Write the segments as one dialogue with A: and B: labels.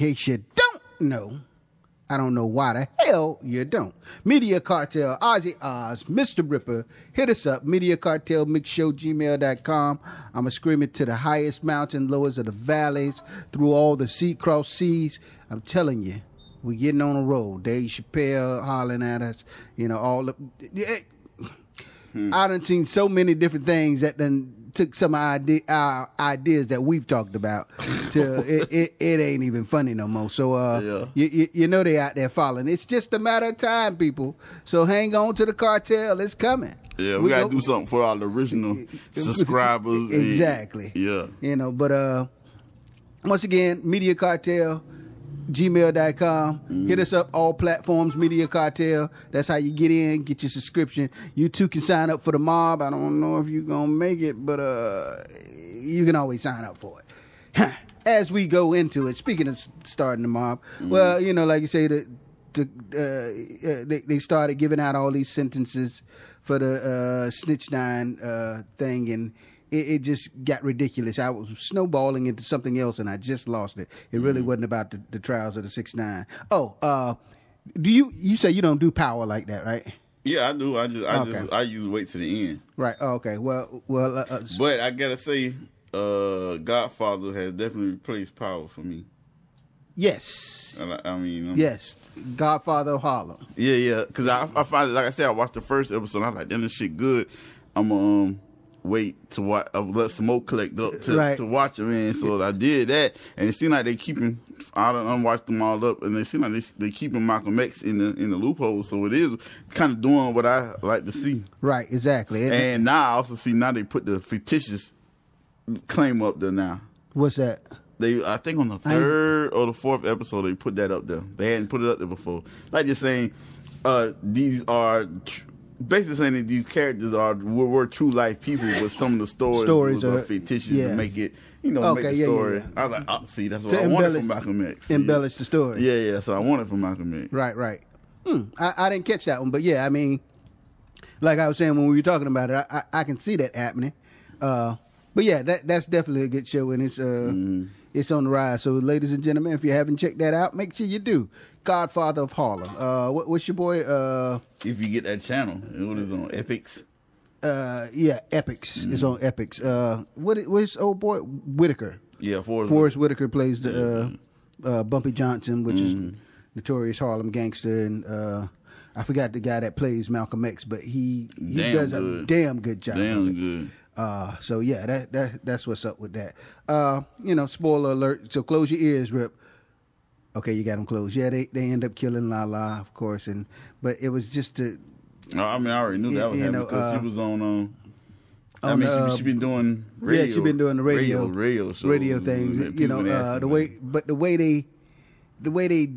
A: case you don't know, I don't know why the hell you don't. Media Cartel, Ozzie Oz, Mr. Ripper, hit us up, Media Cartel, Mixshow, gmail.com. I'm a scream it to the highest mountain, lowest of the valleys, through all the sea cross seas. I'm telling you, we're getting on a roll. Dave Chappelle hollering at us, you know, all the. Eh, I done seen so many different things that then took some idea, our ideas that we've talked about to it, it, it ain't even funny no more. So uh,
B: Yeah.
A: you, you you know they out there following. It's just a matter of time, people. So hang on to the cartel. It's coming.
B: Yeah, we, gotta
A: go-
B: do something for our original subscribers. and-
A: Exactly.
B: yeah.
A: You know, but uh once again, Media Cartel, gmail.com. Hit us up all platforms, Media Cartel. That's how you get in, get your subscription. You too can sign up for the mob. I don't know if you're gonna make it, but uh you can always sign up for it. As we go into it, speaking of starting the mob, well, you know, like you say, the, the uh, uh, they, they started giving out all these sentences for the uh, snitch nine uh, thing, and it, it just got ridiculous. I was snowballing into something else, and I just lost it. It really wasn't about the, the trials of the six nine. Oh, uh, do you you say you don't do power like that, right?
B: Yeah, I do. I just, I
A: Okay.
B: just, I usually wait to the end.
A: Right. Oh, okay. Well, well. Uh, uh,
B: But I gotta say, uh, Godfather has definitely replaced Power for me.
A: yes.
B: I, I mean, um,
A: Yes. Godfather of Harlem.
B: yeah, yeah. Because I, I find, like I said, I watched the first episode. And I was like, damn, this shit good. I'm um wait to watch, uh, let smoke collect up to
A: Right.
B: to watch it, in. So I did that, and it seemed like they keeping. I don't unwatched them all up, and they seem like they they keeping Malcolm X in the in the loophole. So it is kind of doing what I like to see.
A: Right. Exactly. And-
B: And now I also see now they put the fictitious claim up there now.
A: what's that?
B: They, I think on the third or the fourth episode, they put that up there. They hadn't put it up there before. Like just saying, uh, these are tr- basically saying that these characters are were, were true life people, but some of the stories,
A: Stories
B: are fictitious
A: yeah.
B: to make it, you know,
A: Okay,
B: make the
A: yeah,
B: story.
A: yeah.
B: I was like, oh, see, that's what
A: To
B: I wanted from Malcolm X.
A: Embellish the story.
B: Yeah, yeah. So I wanted from Malcolm X.
A: Right, right. Hmm. I, I didn't catch that one, but yeah, I mean, like I was saying when we were talking about it, I, I, I can see that happening. Uh, but yeah, that that's definitely a good show, and it's uh, it's on the rise. So, ladies and gentlemen, if you haven't checked that out, make sure you do. Godfather of Harlem. Uh, what, what's your boy? Uh,
B: If you get that channel, what is on Epix?
A: uh, yeah, Epix. It's on Epix. Uh, what what's old boy Whitaker?
B: Yeah, Forest.
A: Forest Whitaker plays the uh, uh, Bumpy Johnson, which is notorious Harlem gangster, and uh, I forgot the guy that plays Malcolm X, but he he
B: Damn
A: does a damn good job.
B: Damn good.
A: Uh, so yeah, that that that's what's up with that. Uh, you know, spoiler alert. So close your ears, Rip. Okay, you got them closed. Yeah, they they end up killing Lala, of course, and but it was just a
B: No, I mean, I already knew that was happening because
A: uh,
B: she was on. Um, I mean,
A: uh,
B: she, she been doing radio.
A: yeah, she been doing the radio
B: radio, radio,
A: radio things. You know, uh, the way, but the way they, the way they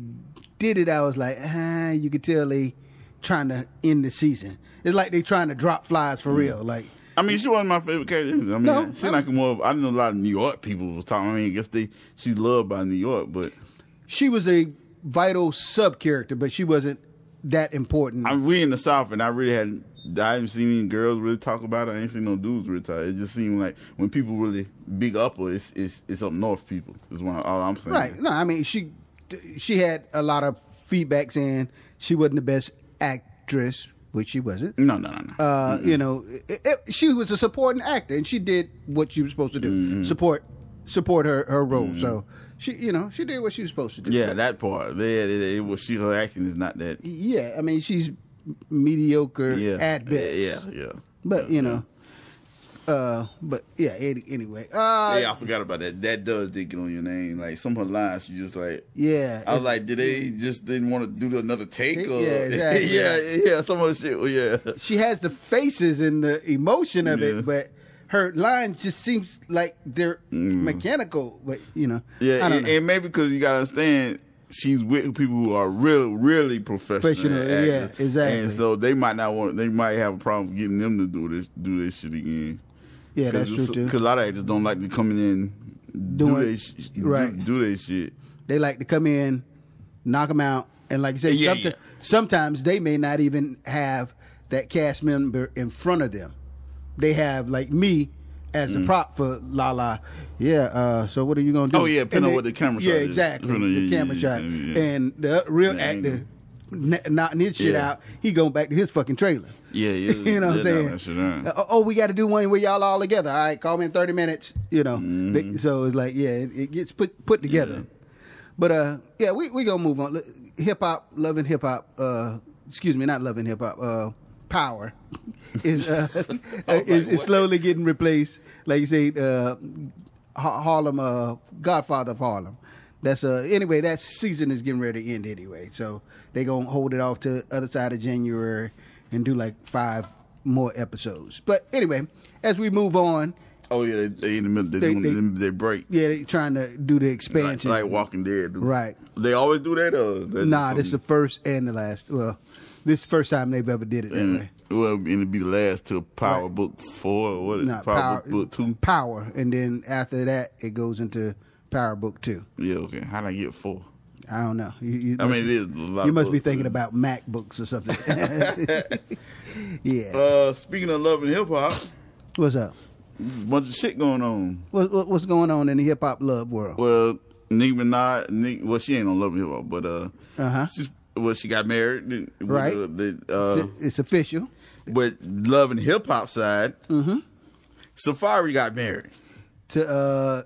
A: did it, I was like, ah, you could tell they trying to end the season. It's like they trying to drop flies for real. Like,
B: I mean, she wasn't my favorite character. I mean,
A: No,
B: she's like more. Of, I know a lot of New York people was talking. I mean, I guess they she's loved by New York, but
A: she was a vital sub character, but she wasn't that important.
B: I'm we in the South, and I really hadn't. I didn't see any girls really talk about it. I didn't see no dudes really talk. It just seemed like when people really big up her, it's it's, it's up north people. Is one all I'm saying.
A: right? No, I mean she she had a lot of feedback saying she wasn't the best actress, which she wasn't.
B: No, no, no, no.
A: Uh, you know, it, it, she was a supporting actor, and she did what she was supposed to do
B: Mm-hmm.
A: support support her her role. So she, you know, she did what she was supposed to do.
B: yeah,
A: But,
B: that part. Yeah, it, was she. Her acting is not that.
A: yeah. I mean, she's mediocre
B: Yeah,
A: at best.
B: Yeah, yeah.
A: but you know, uh, but yeah. Any, anyway, uh,
B: yeah, I forgot about that. That does did get on your name. Like some of her lines, you just like.
A: yeah.
B: I was like, did they just didn't want to do another take? Or,
A: Yeah, exactly.
B: yeah, yeah. Some of the shit. Well, yeah.
A: she has the faces and the emotion of
B: Yeah.
A: it, but her lines just seems like they're mechanical. But you know,
B: Mm. Yeah, and,
A: know.
B: and maybe because you gotta understand, she's with people who are real, really professional.
A: Professional,
B: actors.
A: yeah, exactly.
B: And so they might not want. They might have a problem getting them to do this, do this shit again.
A: Yeah, that's true too.
B: Because a lot of actors don't like to come in and
A: Doing-
B: do they, sh-
A: right.
B: do, do they shit.
A: They like to come in, knock them out, and like you said,
B: Yeah,
A: someti-
B: yeah.
A: sometimes they may not even have that cast member in front of them. They have like me. as the prop for Lala. Yeah. Uh, so what are you gonna do?
B: Oh, yeah, depending
A: And
B: on what the camera
A: Yeah,
B: shot is.
A: exactly.
B: Depending
A: The
B: yeah,
A: camera
B: yeah,
A: shot.
B: yeah, yeah.
A: And the real
B: Yeah,
A: actor n- knocking his shit
B: Yeah.
A: out. He going back to his fucking trailer.
B: Yeah, yeah.
A: you know what I'm saying?
B: shit.
A: Uh, oh, we got to do one where y'all all together. All right, call me in 30 minutes. You know,
B: Mm-hmm.
A: So it's like, yeah, it, it gets put put together. But uh, yeah, we we gonna move on. Hip hop, loving hip hop. Uh, excuse me, not loving hip hop. Uh, power is uh, is, is slowly getting replaced. Like you say, uh, Ha- Harlem, uh, Godfather of Harlem. That's uh anyway. That season is getting ready to end anyway, so they gonna hold it off to other side of January and do like five more episodes. But anyway, as we move on,
B: Oh yeah, they, they in the middle. They,
A: They-
B: doing
A: they-
B: they break.
A: yeah, they trying to do the
B: Like,
A: expansion.
B: like Walking Dead. do.
A: Right.
B: They always do that. Or
A: nah, this is the first and the last. Well, this is the first time they've ever did it that
B: and,
A: way.
B: well, and it'd be the last to Power
A: Right.
B: Book Four. Or what is
A: Nah,
B: it? Power, Book, Two?
A: Power, and then after that, it goes into Power Book Two.
B: Yeah, okay. How would I get four?
A: I don't know. You, you
B: I
A: must
B: mean, it is a lot.
A: you must be thinking about MacBooks or something. yeah.
B: Uh, speaking of love and hip hop,
A: What's up?
B: there's a bunch of shit going on.
A: What, what, what's going on in the hip hop love world?
B: Well, Nicki Minaj, Nick, well, she ain't on Love and Hip Hop, but uh,
A: Uh-huh.
B: she's, well, she got married,
A: Right.
B: Uh, the, uh,
A: it's official.
B: but Love and Hip Hop side, mm-hmm. Safaree got married.
A: To uh,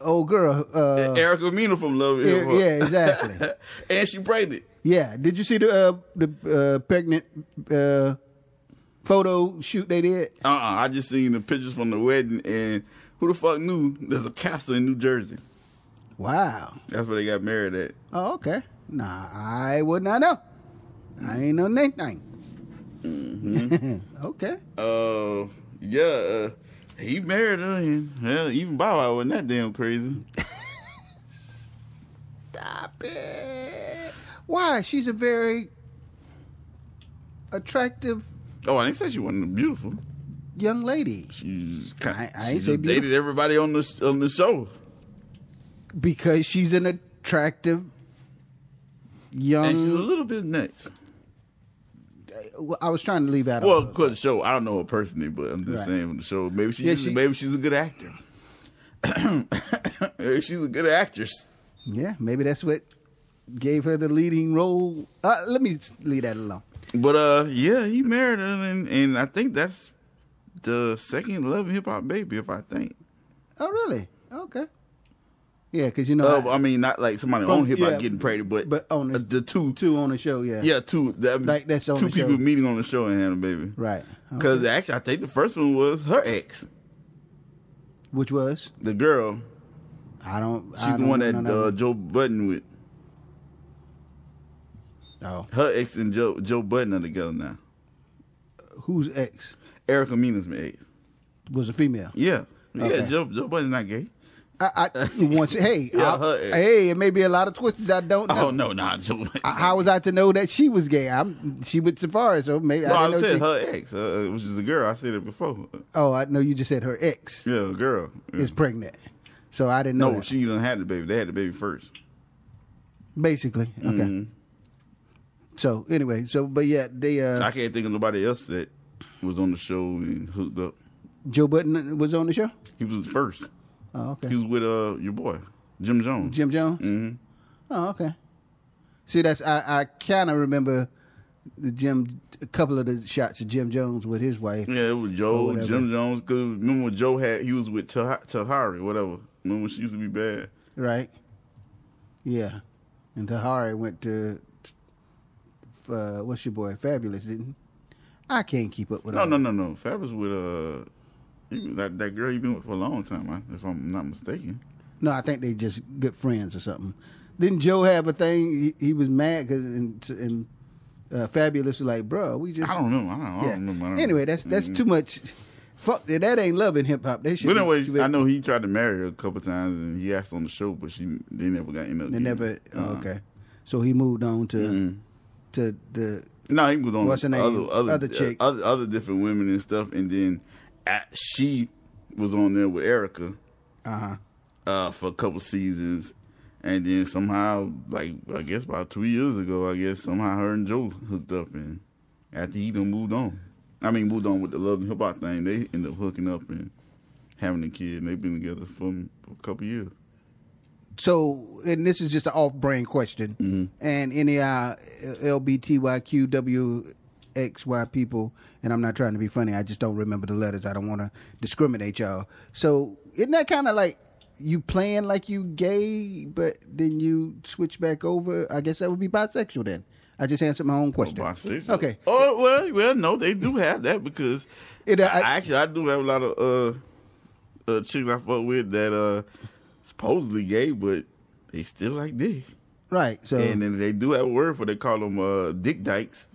A: old girl. Uh,
B: Erica Mena from Love and
A: yeah,
B: Hip Hop.
A: yeah, exactly.
B: and she pregnant.
A: Yeah. Did you see the uh, the uh, pregnant uh, photo shoot they did?
B: Uh, uh I just seen the pictures from the wedding, and who the fuck knew there's a castle in New Jersey?
A: Wow.
B: That's where they got married at.
A: Oh, okay. Nah, I would not know. I ain't know anything.
B: Mm-hmm.
A: okay.
B: Uh, yeah, uh, he married her, and hell, even Bow Wow wasn't that damn crazy.
A: Stop it. Why? She's a very attractive
B: Oh, I didn't say she wasn't beautiful.
A: young lady
B: She's kind.
A: I- I ain't say
B: just dated everybody on the on the show,
A: because she's an attractive young.
B: and she's a little bit nuts.
A: I was trying to leave out.
B: Well,
A: of
B: because the show, I don't know her personally, but I'm just
A: Right.
B: saying from the show. Maybe she's
A: Yeah, she-
B: maybe she's a good actor. she's a good actress.
A: Yeah, maybe that's what gave her the leading role. Uh, let me leave that alone.
B: But uh, yeah, he married her, and, and I think that's the second Love Hip Hop baby, if I think.
A: Oh, really? Okay. Yeah, because you know,
B: Uh,
A: I-
B: I mean, not like somebody
A: From-
B: on hip hop
A: yeah,
B: getting pregnant, but
A: but on the-
B: uh, the two,
A: two on the show. Yeah.
B: yeah, two, that,
A: Like, that's
B: two
A: the
B: people
A: show.
B: meeting on the show and having a baby.
A: Right. Okay.
B: Because actually, I think the first one was her ex,
A: Which was?
B: the girl.
A: I don't.
B: She's
A: I
B: the
A: don't
B: one that uh. Joe Budden with.
A: Oh,
B: Her ex and Joe Joe Budden are together now.
A: whose ex
B: Erica Mena's ex.
A: was a female?
B: Yeah, yeah. Joe Joe Budden's not gay.
A: I, I once. Hey,
B: Yeah,
A: I- hey, it may be a lot of twists I don't know.
B: Oh no, nah, Joe. Budden's
A: I-
B: not
A: How was I to know that she was gay? I'm she with Safaree, so maybe
B: No,
A: I
B: I,
A: didn't know.
B: said
A: she,
B: her ex, uh, which is a girl. I said it before.
A: Oh, I know you just said her ex
B: Yeah, a girl. Yeah.
A: is pregnant, so I didn't know.
B: no,
A: that.
B: she done had the baby. They had the baby first.
A: basically okay.
B: Mhm.
A: So anyway, so but yeah, they uh,
B: I can't think of nobody else that was on the show and hooked up.
A: Joe Budden was on the show.
B: He was the first.
A: Oh, okay.
B: He was with uh your boy Jim Jones.
A: Jim Jones.
B: hmm
A: Oh, okay. See, that's I, I kind of remember the Jim a couple of the shots of Jim Jones with his wife.
B: Yeah, it was Joe. Jim Jones. Cause remember when Joe had he was with Tah- Tahiry, whatever. Remember when she used to be bad?
A: Right. Yeah. And Tahiry went to uh, what's your boy Fabolous, didn't? he? I can't keep up with
B: No, no, no, no. Fab was with uh that that girl you've been with for a long time, if I'm not mistaken.
A: No, I think they just good friends or something. Didn't Joe have a thing? He, he was mad because and, and uh, Fabolous was like, "Bro, we just
B: I don't know. I don't, I
A: yeah."
B: don't. I don't
A: Anyway, that's that's
B: Mhm.
A: too much. Fuck that ain't loving hip hop. They should.
B: But anyway,
A: be-
B: I know he tried to marry her a couple times, and he asked on the show, but she they never got in.
A: They never. oh, okay, so he moved on to
B: Mhm.
A: to the.
B: No, he moved on
A: What's her name?
B: other other,
A: Other chick.
B: other other different women and stuff, and then at, she was on there with Erica
A: Uh huh.
B: uh, for a couple seasons, and then somehow, like I guess about two years ago, I guess somehow her and Joe hooked up, and after he done moved on, I mean moved on with the love and hip hop thing, they ended up hooking up, and having a kid, and they've been together for a couple years.
A: So, and this is just an off-brand question,
B: Mm-hmm.
A: and any uh, LBTYQWXY people, and I'm not trying to be funny. I just don't remember the letters. I don't want to discriminate y'all. So, isn't that kind of like you playing like you gay, but then you switch back over? I guess that would be bisexual then. I just answered my own question.
B: Bisexual.
A: Okay.
B: Oh well, well, no, they do have that because
A: It, uh,
B: I,
A: I-
B: actually I do have a lot of uh, uh chicks I fuck with that uh supposedly gay, but they still like dick.
A: Right. So,
B: And then they do have a word for they call them uh dick dykes.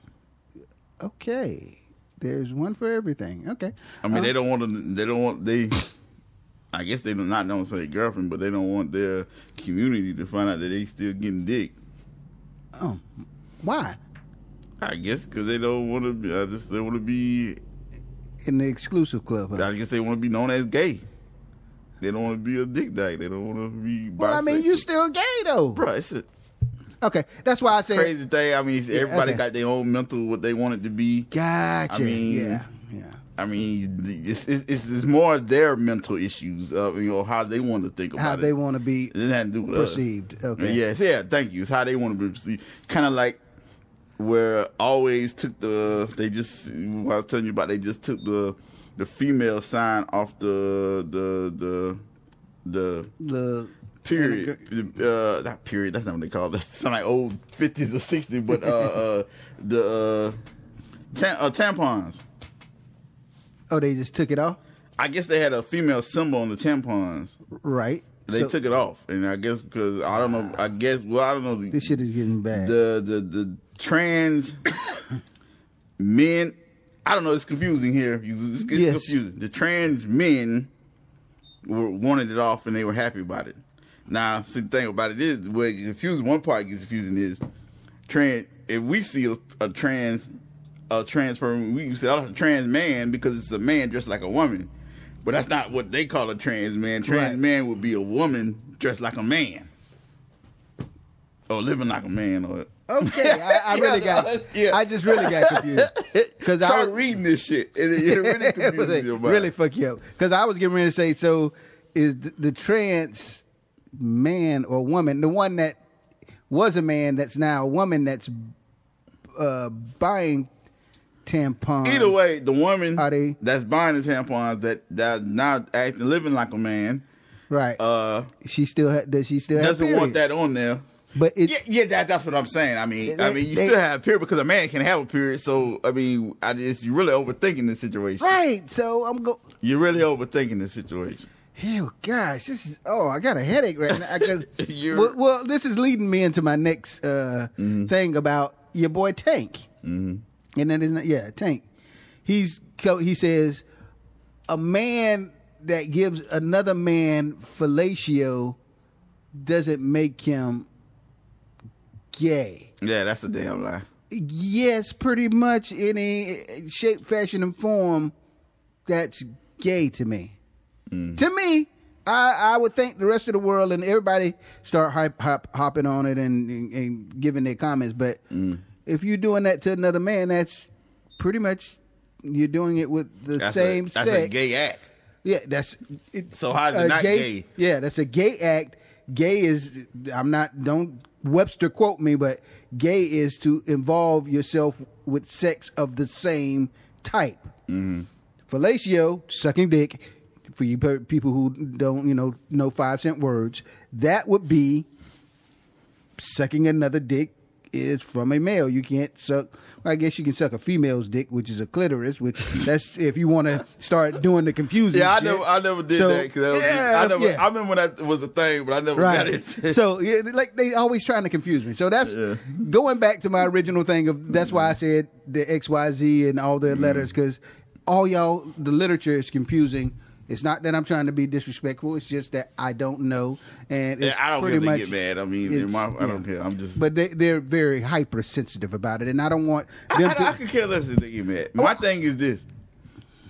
A: Okay. There's one for everything. Okay.
B: I mean,
A: Uh,
B: they don't want to. They don't want they. I guess they do not don't say girlfriend, but they don't want their community to find out that they still getting dick.
A: Oh, why?
B: I guess because they don't want to. be I just they want to be.
A: In the exclusive club. huh?
B: I guess they want to be known as gay. They don't want to be a dick dyke. They don't want to be.
A: Well, I mean, you're still gay though.
B: bro. It's a
A: Okay, that's why I said.
B: crazy thing. I mean, everybody
A: okay.
B: got their own mental what they want it to be.
A: Gotcha.
B: I mean,
A: yeah, yeah.
B: I mean, it's it's, it's more their mental issues of you know how they want to think about
A: How
B: it.
A: they want to be
B: It doesn't have to do with us.
A: perceived. Okay.
B: Yes, yeah, thank you. It's how they want to be perceived. Kind of like where always took the they just what I was telling you about they just took the the female sign off the the the the
A: The
B: period uh not period that's not what they call it It sound like old 50s or 60s but uh uh the uh, tam- uh tampons
A: oh, they just took it off.
B: I guess they had a female symbol on the tampons
A: Right.
B: they
A: So,
B: took it off and I guess because I don't know I guess well I don't know
A: this shit is getting bad.
B: the the the trans men. I don't know. It's confusing here. It's, it's
A: Yes.
B: confusing. The trans men were wanted it off and they were happy about it. Now, see, the thing about it is, what gets confusing. One part gets confusing is trans. If we see a, a trans a trans person, we say, "Oh, it's a trans man" because it's a man dressed like a woman. But that's not what they call a trans man. Trans
A: Right.
B: man would be a woman dressed like a man, or living like a man, or
A: okay, I, I really
B: Yeah,
A: got.
B: yeah.
A: I just really got confused because I was
B: reading this shit. And it, it really
A: it
B: confuses
A: was
B: your
A: like,
B: mind.
A: really fuck you up because I was getting ready to say so is the, the trans man or woman the one that was a man that's now a woman that's uh, buying tampons.
B: Either way, the woman
A: Are they-
B: that's buying the tampons that that now acting living like a man
A: right?
B: uh
A: she still ha- does. She still
B: doesn't want that on there.
A: But it,
B: Yeah, yeah, that, that's what I'm saying. I mean, I mean, you
A: they-
B: still have a period because a man can have a period. So, I mean, I just you're really overthinking the situation.
A: right. So I'm go.
B: You're really overthinking the situation.
A: Ew, gosh, this is. Oh, I got a headache right now. I well, well, this is leading me into my next uh, thing about your boy Tank, mm-hmm. and that isn't. Yeah, Tank. He's he says a man that gives another man fellatio doesn't make him gay.
B: Yeah, that's a damn lie.
A: Yes, pretty much any shape, fashion, and form, that's gay to me. To me, I, I would think the rest of the world and everybody start hype, hop, hopping on it and, and, and giving their comments. But if you're doing that to another man, that's pretty much you're doing it with the
B: That's
A: same
B: a, that's
A: sex.
B: a gay act.
A: Yeah, that's it,
B: So how is it not gay?
A: Yeah, that's a gay act. Gay is I'm not don't Webster quote me, but gay is to involve yourself with sex of the same type. Mm-hmm. Fellatio, sucking dick, for you people who don't you know know five cent words, that would be sucking another dick is from a male. You can't suck. Well, I guess you can suck a female's dick, which is a clitoris. Which that's if you want to start doing the confusing.
B: Yeah, I
A: shit.
B: never, I never did
A: So,
B: that. Cause that
A: yeah,
B: I never,
A: yeah.
B: I remember when that was a thing, but I never got it.
A: so yeah, like they always trying to confuse me. So that's
B: Yeah.
A: going back to my original thing of that's why I said the X Y Z and all the letters because all y'all the literature is confusing. It's not that I'm trying to be disrespectful. It's just that I don't know, and
B: Yeah, I don't
A: pretty much
B: get mad. I mean, my, I don't
A: yeah.
B: care. I'm just.
A: But they they're very hypersensitive about it, and I don't want
B: I,
A: them
B: I,
A: to.
B: I could care less if they get mad. My oh. thing is this: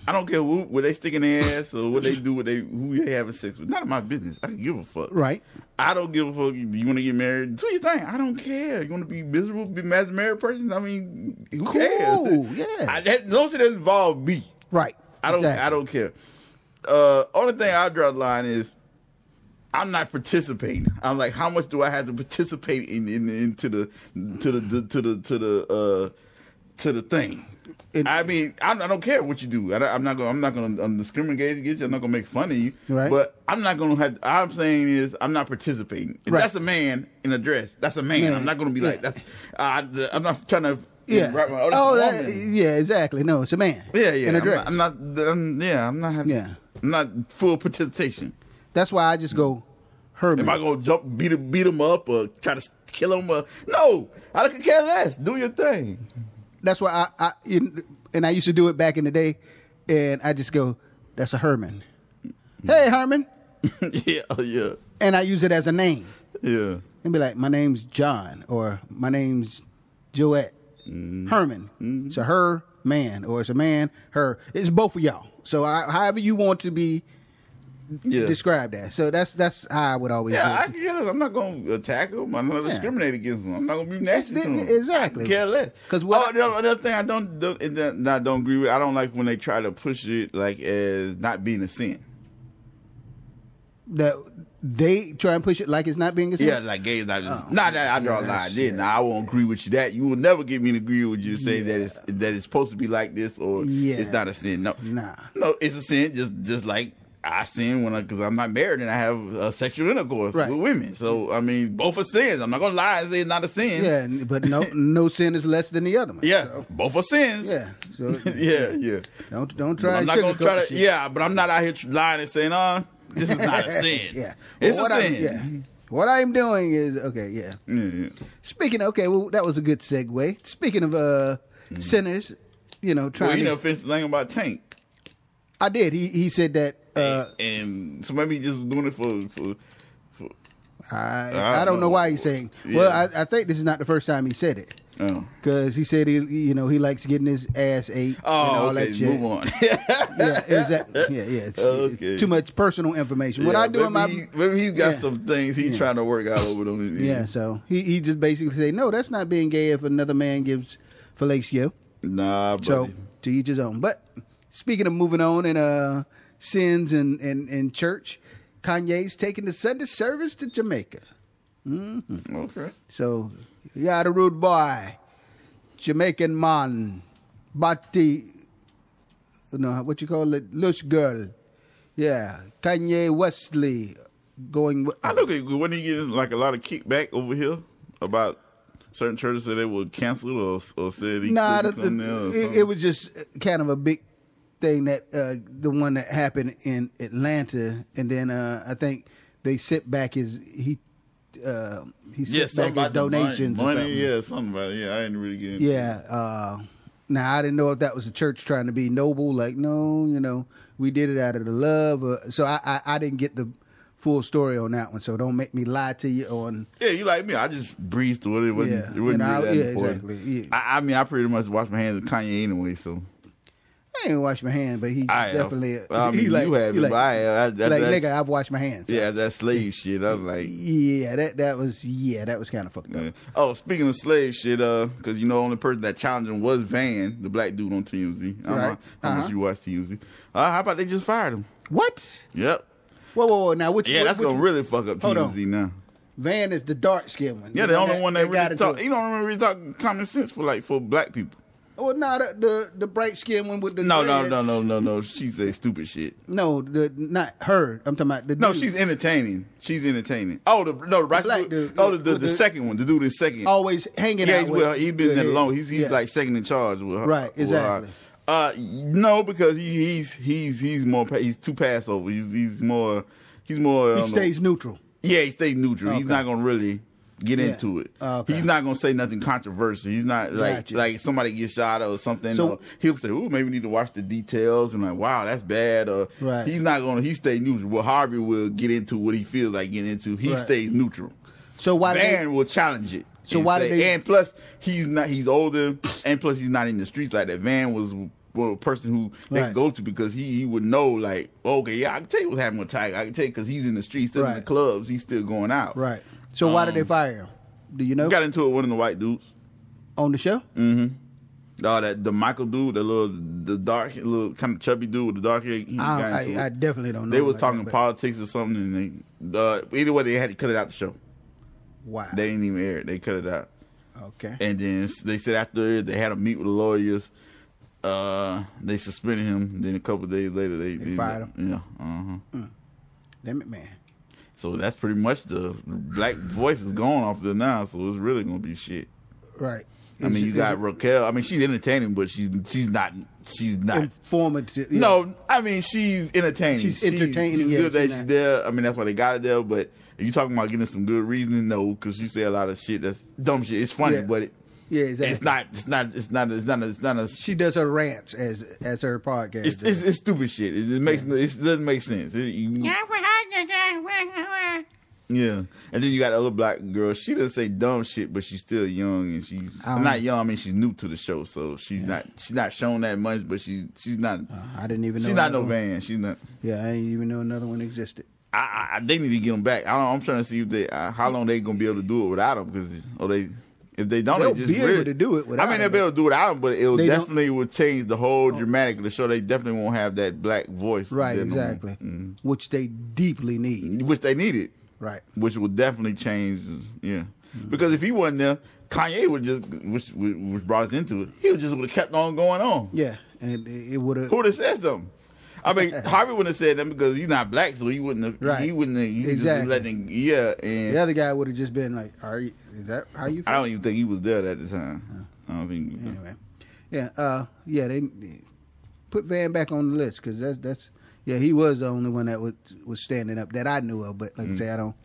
B: I don't care who, where they sticking their ass or what they do, what they who they having sex with. None of my business. I don't give a fuck.
A: Right.
B: I don't give a fuck. Do you want to get married? Do your thing. I don't care. You want to be miserable, be a married person? I mean, who
A: Cool,
B: cares?
A: yeah.
B: I, that, those that involve me.
A: Right.
B: I don't.
A: Exactly.
B: I don't care. Uh, only thing I draw the line is I'm not participating. I'm like, how much do I have to participate in, in into the to the, the to the to the uh to the thing?
A: It-
B: I mean, I, I don't care what you do. I, am not gonna. I'm not gonna um, discriminate against you. I'm not gonna make fun of you.
A: Right.
B: But I'm not gonna have. All I'm saying is, I'm not participating. If
A: Right.
B: that's a man in a dress, that's a man.
A: Man,
B: I'm not gonna be like that's. Uh, the- I'm not trying to.
A: Yeah.
B: Right, oh,
A: oh, that, yeah, exactly. No, it's a man.
B: Yeah, yeah.
A: In a
B: I'm
A: dress.
B: not, I'm not. I'm, yeah, I'm not having.
A: Yeah.
B: Not full participation.
A: That's why I just go Herman.
B: Am I gonna jump, beat him, beat him up, or try to kill him? Or, no, I could care less. Do your thing.
A: That's why I, I and I used to do it back in the day, and I just go, "That's a Herman." Hey, Herman,
B: yeah, oh, yeah,
A: and I use it as a name
B: yeah.
A: and be like, "My name's John," or "My name's Joette."
B: Mm-hmm.
A: Herman. It's a her man, or it's a man her. It's both of y'all. So I, however you want to be
B: Yeah.
A: described as. So that's that's how I would always
B: Yeah, I can care less. I'm not going to attack them. I'm not going to
A: Yeah.
B: discriminate against them. I'm not going to be nasty to him.
A: exactly.
B: I care less.
A: 'Cause what
B: oh,
A: I-
B: the other thing I don't, that- that I don't agree with, I don't like when they try to push it like as not being a sin.
A: That they try and push it like it's not being a sin.
B: Yeah, like gay is not just,
A: Oh,
B: not that I draw
A: yeah,
B: a line. Then now I won't agree with you that you will never get me to agree with you to say that it's that it's supposed to be like this or
A: Yeah.
B: it's not a sin. No,
A: Nah.
B: no, it's a sin. Just just like I sin when I because I'm not married and I have uh, sexual intercourse
A: Right.
B: with women. So I mean, both are sins. I'm not gonna lie and say it's not a sin.
A: Yeah, but no no sin is less than the other one.
B: yeah,
A: So,
B: both are sins.
A: yeah. So
B: yeah, yeah.
A: don't don't try.
B: But.
A: I'm
B: not gonna try to.
A: shit.
B: Yeah, but I'm not out here lying and saying, "Uh, this is not a sin."
A: yeah,
B: it's
A: Well,
B: a
A: what I-
B: sin.
A: yeah. What I'm doing is okay. Yeah.
B: Yeah, yeah.
A: Speaking. okay. Well, that was a good segue. Speaking of uh sinners, you know, trying.
B: Well, you
A: to.
B: never finished the thing about Tank.
A: I did. He he said that. Uh,
B: and so maybe he just doing it for, for, for
A: I
B: I
A: I don't know
B: know.
A: why he's saying. Well, I, I think this is not the first time he said it.
B: Oh,
A: Because he said he, you know, he likes getting his ass ate and
B: oh
A: all
B: okay,
A: that shit.
B: move on.
A: Yeah, exactly. Yeah, yeah. It's
B: Okay.
A: too much personal information. What
B: Yeah,
A: I do in my
B: maybe, he, maybe he's got
A: Yeah.
B: some things he's
A: Yeah.
B: trying to work out over them.
A: yeah, so he he just basically say, no, that's not being gay if another man gives fellatio.
B: Nah, buddy.
A: So to each his own. But speaking of moving on and uh sins and and and church, Kanye's taking the Sunday service to Jamaica.
B: okay.
A: So yeah, the rude boy, Jamaican man, Bati, you know what you call it, lush girl. Yeah, Kanye Wesley going. with-
B: I look at when he getting like a lot of kickback over here about certain churches that they would cancel or or said he
A: Nah, the,
B: couldn't come there
A: it, it was just kind of a big thing that uh, the one that happened in Atlanta, and then uh, I think they sent back his he uh, he
B: yeah,
A: sent back
B: something
A: his
B: about the money-
A: donations. or
B: Money,
A: something.
B: yeah, something about it. Yeah, I didn't really get into
A: Yeah. Uh, now I didn't know if that was the church trying to be noble. Like, no, you know, we did it out of the love. Uh, so I, I, I didn't get the full story on that one. So don't make me lie to you on.
B: Yeah, you like me. I just breezed through it. It wasn't,
A: Yeah,
B: it wasn't
A: and I-
B: really that
A: yeah,
B: important.
A: exactly, yeah.
B: I, I mean, I pretty much washed my hands of Kanye anyway, so.
A: I ain't wash my hands, but he
B: I
A: definitely.
B: I mean,
A: he like,
B: you have
A: like,
B: I. I- that-
A: like nigga, I've washed my hands.
B: Yeah, that slave shit. I'm like,
A: Yeah, that that was yeah, that was kind of fucked up.
B: yeah. oh, speaking of slave shit, uh, because you know, only person that challenged him was Van, the black dude on TMZ. I don't
A: Right.
B: know how
A: Uh-huh.
B: much you watch TMZ. Uh, how about they just fired him?
A: What?
B: Yep.
A: Whoa, whoa, whoa! Now which?
B: Yeah,
A: which,
B: that's gonna really fuck up. TMZ now.
A: Van is the dark skinned one.
B: Yeah, the only one that,
A: got
B: really talk. You don't remember really talk common sense for like for black people.
A: Well, no, the the, the bright skinned one with the
B: No, no,
A: dreads.
B: no, no, no, no. She say stupid shit.
A: No, the not her. I'm talking about the
B: No,
A: dude.
B: she's entertaining. She's entertaining. Oh, the no, the black
A: black
B: dude.
A: dude,
B: Oh, the, the, the,
A: the-
B: second one. The dude is second.
A: always hanging
B: yeah,
A: out with.
B: well, he's been there long. He's he's
A: yeah.
B: like second in charge with her.
A: Right,
B: with her.
A: exactly.
B: Uh, no, because he, he's he's he's more he's too pass over. He's he's more he's more.
A: He
B: know.
A: stays neutral.
B: Yeah, he stays neutral. He's not gonna really get
A: Yeah.
B: into it.
A: Oh, okay.
B: He's not gonna say nothing controversial. He's not like
A: Gotcha.
B: like somebody gets shot or something.
A: So-
B: or he'll say, "Ooh, maybe we need to watch the details." And like, "Wow, that's bad." Or
A: Right.
B: he's not gonna. He stay neutral. Well, Harvey will get into what he feels like getting into. He
A: Right.
B: stays neutral.
A: So why
B: Van
A: they,
B: will challenge it.
A: So why
B: say-
A: they-
B: And plus, he's not. He's older, and plus, he's not in the streets like that. Van was well, a person who they
A: Right.
B: could go to because he he would know like, okay, yeah, I can tell you what's happening with Tiger. I can tell you because he's in the streets, still in the clubs. He's still going out.
A: right? So why
B: Um,
A: did they fire him? Do you know
B: Got into it with one of the white dudes.
A: on the show?
B: Mm-hmm. Oh, that the Michael dude, the little, the dark, little kind of chubby dude with the dark hair. he got
A: I,
B: into
A: I,
B: it.
A: I definitely don't know.
B: they was
A: about
B: talking
A: that, but-
B: politics or something, and they, uh, either way, they had to cut it out the show.
A: Wow.
B: They didn't even air it; they cut it out.
A: okay.
B: And then s- they said after they had a meet with the lawyers, uh, they suspended him. Then a couple of days later, they,
A: They fired
B: him. Yeah, uh-huh.
A: Damn it, man.
B: So that's pretty much the black voice is gone off there now. So it's really gonna be shit.
A: Right.
B: I mean, you got Raquel. I mean, she's entertaining, but she's she's not. She's not.
A: informative. yeah.
B: No, I mean she's entertaining.
A: She's entertaining,
B: She's
A: yeah,
B: good that
A: she's
B: she's there. I mean, that's why they got it there. But you talking about getting some good reasoning, no, because she say a lot of shit that's dumb shit. It's funny,
A: Yeah.
B: but it,
A: Yeah, exactly.
B: it's not. It's not. It's not. It's not. It's not a.
A: She does her rants as as her podcast.
B: It's, it's, it's stupid shit. It, it makes. It doesn't make sense. It- you- yeah, and then you got the other black girl. She doesn't say dumb shit, but she's still young and she's
A: I don't-
B: not young. I mean, she's new to the show, so she's not. She's not shown that much, but she's she's not.
A: I didn't even know.
B: she's not no
A: one-
B: van. She's not.
A: Yeah, I didn't even know another one existed.
B: I, I, I- they need to get them back. I don't, I'm trying to see if they uh, how long they gonna be able to do it without them because or they if they don't
A: They'll
B: they just
A: be able to do it without
B: I mean they'll be able to do it without them, but it will definitely would change the whole dramatic of the show. They definitely won't have that black voice,
A: Right,
B: there no more.
A: exactly.
B: Mhm.
A: Which they deeply need.
B: which they needed,
A: Right.
B: which would definitely change. Yeah,
A: Mm-hmm.
B: because if he wasn't there, Kanye would just which which brought us into it. He would just would have kept on going on.
A: Yeah, and it would have.
B: Who would have said something? I mean, Harvey wouldn't have said that because he's not black, so he wouldn't have.
A: Right.
B: He wouldn't have. He
A: Exactly.
B: just letting. Yeah, and
A: The other guy would have just been like, "Are you? Is that how you?"
B: I don't even think he was there at the time. I don't think.
A: Anyway, yeah, uh, yeah, they they put Van back on the list because that's that's yeah, he was the only one that was was standing up that I knew of. But like I say, I don't.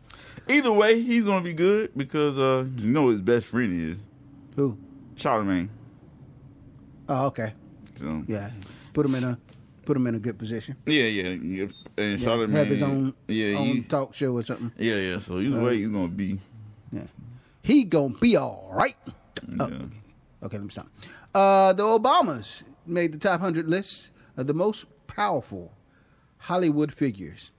B: Either way, he's gonna be good because uh, you know his best friend is
A: Who?
B: Charlemagne.
A: Oh, okay.
B: So
A: Yeah, put him in a put him in a good position.
B: yeah, yeah, and
A: Yeah,
B: Charlemagne
A: have his own
B: Yeah,
A: own
B: he,
A: talk show or something.
B: yeah, yeah. So either way, he's gonna be.
A: He gonna be all right. Oh,
B: Yeah.
A: Okay, let me stop. Uh, the Obamas made the top hundred list of the most powerful Hollywood figures.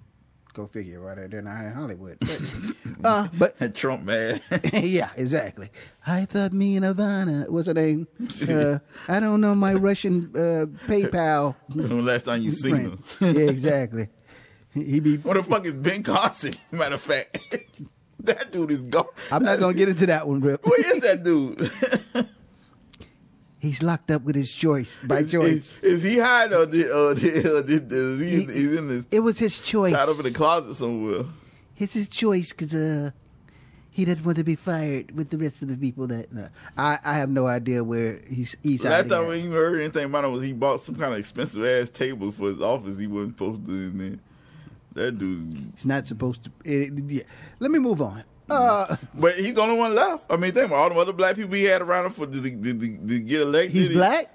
A: Go figure, right? They're not in Hollywood. But, uh, but
B: Trump man.
A: yeah, exactly. I thought me and Ivana, what's her name? Uh, I don't know my Russian uh, PayPal
B: last time you seen him?
A: yeah, exactly. He be.
B: What the fuck is Ben Carson? Matter of fact, that dude is gone.
A: I'm not gonna get into that one, bro.
B: Where is that dude?
A: He's locked up with his choice by
B: Is-
A: choice.
B: Is, is he hiding or, did, or, did, or did, is he,
A: He-
B: he's in this
A: It was his choice.
B: tied up in the closet somewhere?
A: It's his choice because uh, he doesn't want to be fired with the rest of the people that. No. I I have no idea where he's he's
B: Last time we heard anything about him was he bought some kind of expensive ass table for his office. He wasn't supposed to in there. That dude,
A: He's not supposed to. it- yeah. Let me move on. Uh,
B: but he's the only one left. I mean, think about all the other black people he had around him for to, to, to, to get elected.
A: he's black.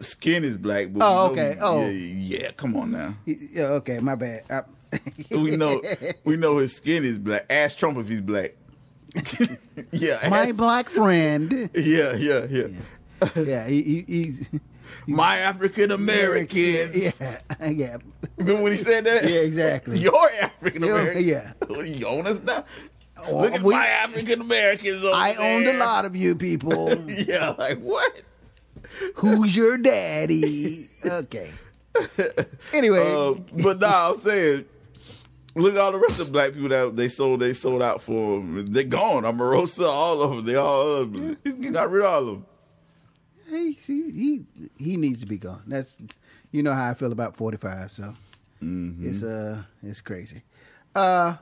B: Skin is black. But
A: Oh,
B: we
A: okay. Oh.
B: yeah, yeah. Come on now.
A: Yeah, okay, my bad. I-
B: We know we know his skin is black. Ask Trump if he's black. yeah,
A: my
B: ask-
A: black friend.
B: yeah, yeah, yeah.
A: Yeah, he, he, he's
B: My African Americans.
A: Yeah, yeah,
B: Remember when he said that?
A: Yeah, exactly.
B: You're African
A: Yeah,
B: American.
A: yeah.
B: You own us now.
A: Oh,
B: Look at
A: we-
B: my African Americans.
A: I owned a lot of you people.
B: Yeah, like what?
A: Who's your daddy? Okay. Anyway,
B: Uh, but nah, I'm saying, look at all the rest of the black people that they sold. They sold out for. Them. They're gone. Omarosa, all of them. They all. Uh, he got rid of all of them.
A: He, he he he needs to be gone. That's you know how I feel about forty five. So
B: Mm-hmm.
A: it's uh it's crazy. Uh,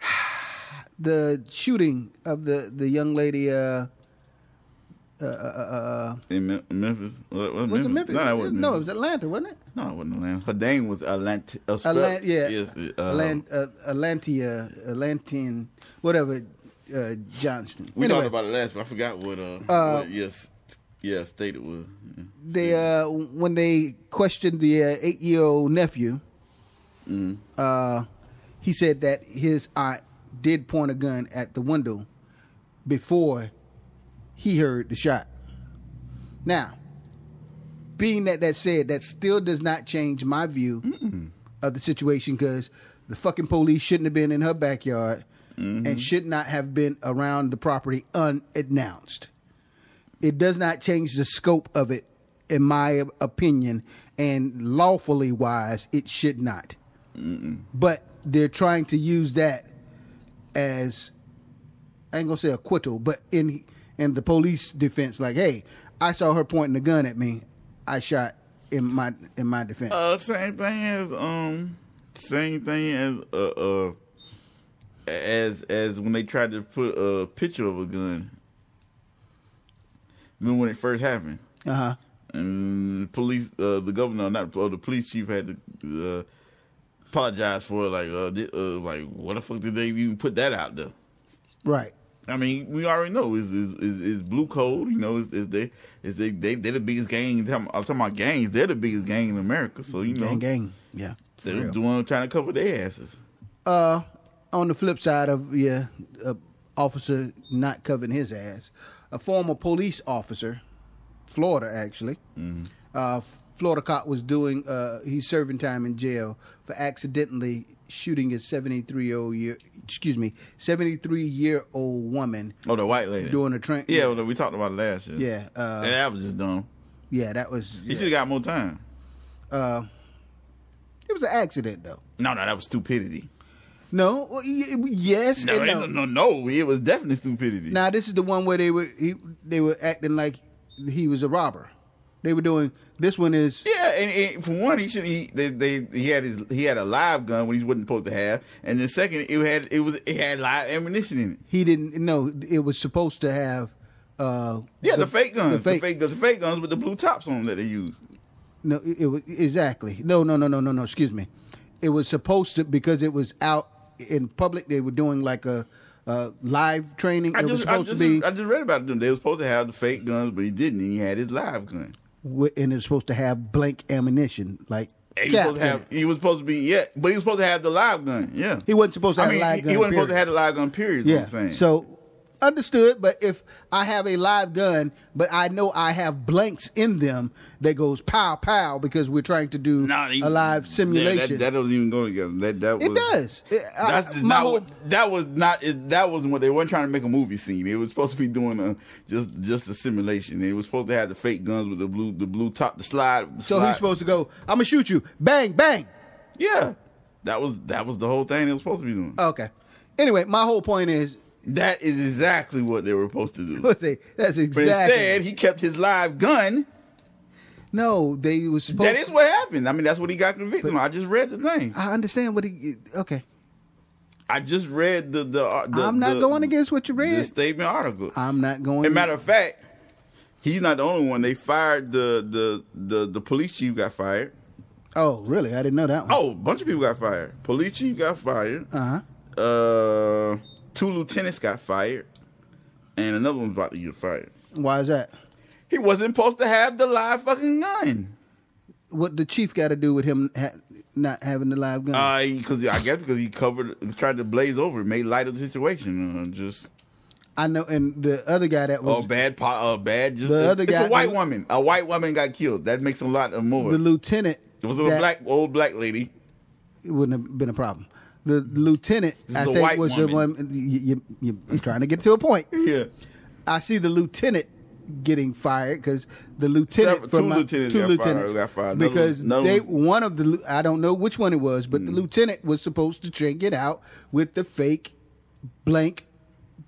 A: the shooting of the the young lady. Uh, uh, uh, uh, uh,
B: In Me- Memphis. What, what,
A: was it Memphis?
B: No, wasn't
A: no, it was Atlanta, wasn't it?
B: No, it wasn't Atlanta. Her name was Atlanta. Uh, spelled-
A: Atlant- yeah,
B: Yes, uh,
A: Atlant- uh, Atlantia, Atlantean, whatever. Uh, Johnston.
B: we
A: anyway,
B: talked about it last, but I forgot what. Uh,
A: Uh,
B: what yes, yeah, state it was. Yeah.
A: they uh when they questioned the uh, eight year old nephew,
B: Mm-hmm.
A: uh, he said that his aunt did point a gun at the window before he heard the shot. Now, being that that said, that still does not change my view of the situation because the fucking police shouldn't have been in her backyard and should not have been around the property unannounced. it does not change the scope of it, in my opinion, and lawfully wise, it should not. But they're trying to use that as I ain't gonna say acquittal, but in in the police defense, like, hey, I saw her pointing a gun at me, I shot in my in my defense.
B: Uh, same thing as um, same thing as uh, uh, as as when they tried to put a picture of a gun. Remember when it first happened,
A: Uh huh.
B: and the police, uh, the governor, not or the police chief, had to uh, apologize for it. Like, uh, uh, like, what the fuck did they even put that out there?
A: Right.
B: I mean, we already know is is is, blue code. You know, is, is they is they they they're the biggest gang. I'm talking, about gangs. They're the biggest gang in America. So you know,
A: Gang, gang. Yeah.
B: They're
A: real.
B: doing trying to cover their asses.
A: uh, on the flip side of yeah, a officer not covering his ass, a former police officer, Florida actually, uh, Florida cop was doing. Uh, he's serving time in jail for accidentally shooting a seventy three year old year. Excuse me, seventy three year old woman
B: Oh, the white lady.
A: doing a train.
B: yeah, well, we talked about it last year.
A: yeah, uh,
B: And that was just dumb.
A: yeah. That was.
B: He should have got more time.
A: Uh, it was an accident though.
B: No, no, that was stupidity.
A: No, well, yes,
B: No, no, no, no, it was definitely stupidity.
A: Now this is the one where they were he, they were acting like he was a robber. They were doing this one is
B: Yeah, and, and for one, he should he they, they he had his he had a live gun when he wasn't supposed to have, and the second, it had it was it had live ammunition in it.
A: he didn't know it was supposed to have uh
B: Yeah, the, fake guns,
A: the
B: the
A: fake,
B: fake, the fake guns with the blue tops on them that they use.
A: no it, it was exactly no no no no no no excuse me it was supposed to because it was out in public they were doing like a uh, live training
B: I
A: it was
B: just, I
A: supposed
B: just,
A: to be
B: I just read about it. They were supposed to have the fake guns, but he didn't. And he had his live gun.
A: and it was supposed to have blank ammunition like
B: he, was supposed to have, he was supposed to be yeah, but he was supposed to have the live gun. Yeah,
A: he wasn't supposed to
B: I
A: have
B: mean,
A: a live gun
B: he wasn't supposed to have the live gun. Period.
A: Yeah.
B: what I'm saying.
A: So understood, but if I have a live gun, but I know I have blanks in them that goes pow pow because we're trying to do
B: Nah, he-
A: a live
B: yeah,
A: simulation.
B: that, that doesn't even go together. That that was,
A: it does. It- I-
B: That's just not
A: whole-
B: what, that was not it, that wasn't what they weren't trying to make a movie scene. It was supposed to be doing a just just a simulation. It was supposed to have the fake guns with the blue the blue top the slide. The
A: so
B: slide.
A: he's supposed to go. I'm gonna shoot you. Bang bang.
B: yeah. That was that was the whole thing they were supposed to be doing.
A: Okay. Anyway, my whole point is,
B: that is exactly what they were supposed to do.
A: that's
B: But instead, he kept his live gun.
A: no, they was supposed.
B: That is what happened. I mean, that's what he got convicted on. I just read the thing.
A: I understand what he. Okay,
B: I just read the the. uh, the
A: I'm not
B: the-
A: going against what you
B: the
A: read.
B: statement article.
A: I'm not going.
B: As a matter of fact, he's not the only one. They fired the the the, the police chief got fired.
A: oh, really? I didn't know that one.
B: Oh, a bunch of people got fired. Police chief got fired.
A: Uh huh.
B: Two lieutenants got fired, and another one's about to get fired.
A: Why is that?
B: He wasn't supposed to have the live fucking gun.
A: What the chief got to do with him ha- not having the live gun?
B: Uh, because I guess because he covered, tried to blaze over, made light of the situation. Uh, just
A: I know, and the other guy that was
B: oh bad, po- uh, bad. Just
A: The other
B: it's
A: guy-
B: a white woman. A white woman got killed. That makes a lot of more.
A: the lieutenant.
B: it was a
A: that-
B: black old black lady.
A: It wouldn't have been a problem. The lieutenant,
B: This is
A: I think, was the one. You, you, you, I'm trying to get to a point.
B: Yeah.
A: I see the lieutenant getting fired because the lieutenant from
B: two
A: my,
B: lieutenants
A: two
B: got fired, got fired. None
A: because
B: none
A: they one of the I don't know which one it was, but
B: Mm.
A: the lieutenant was supposed to check it out with the fake blank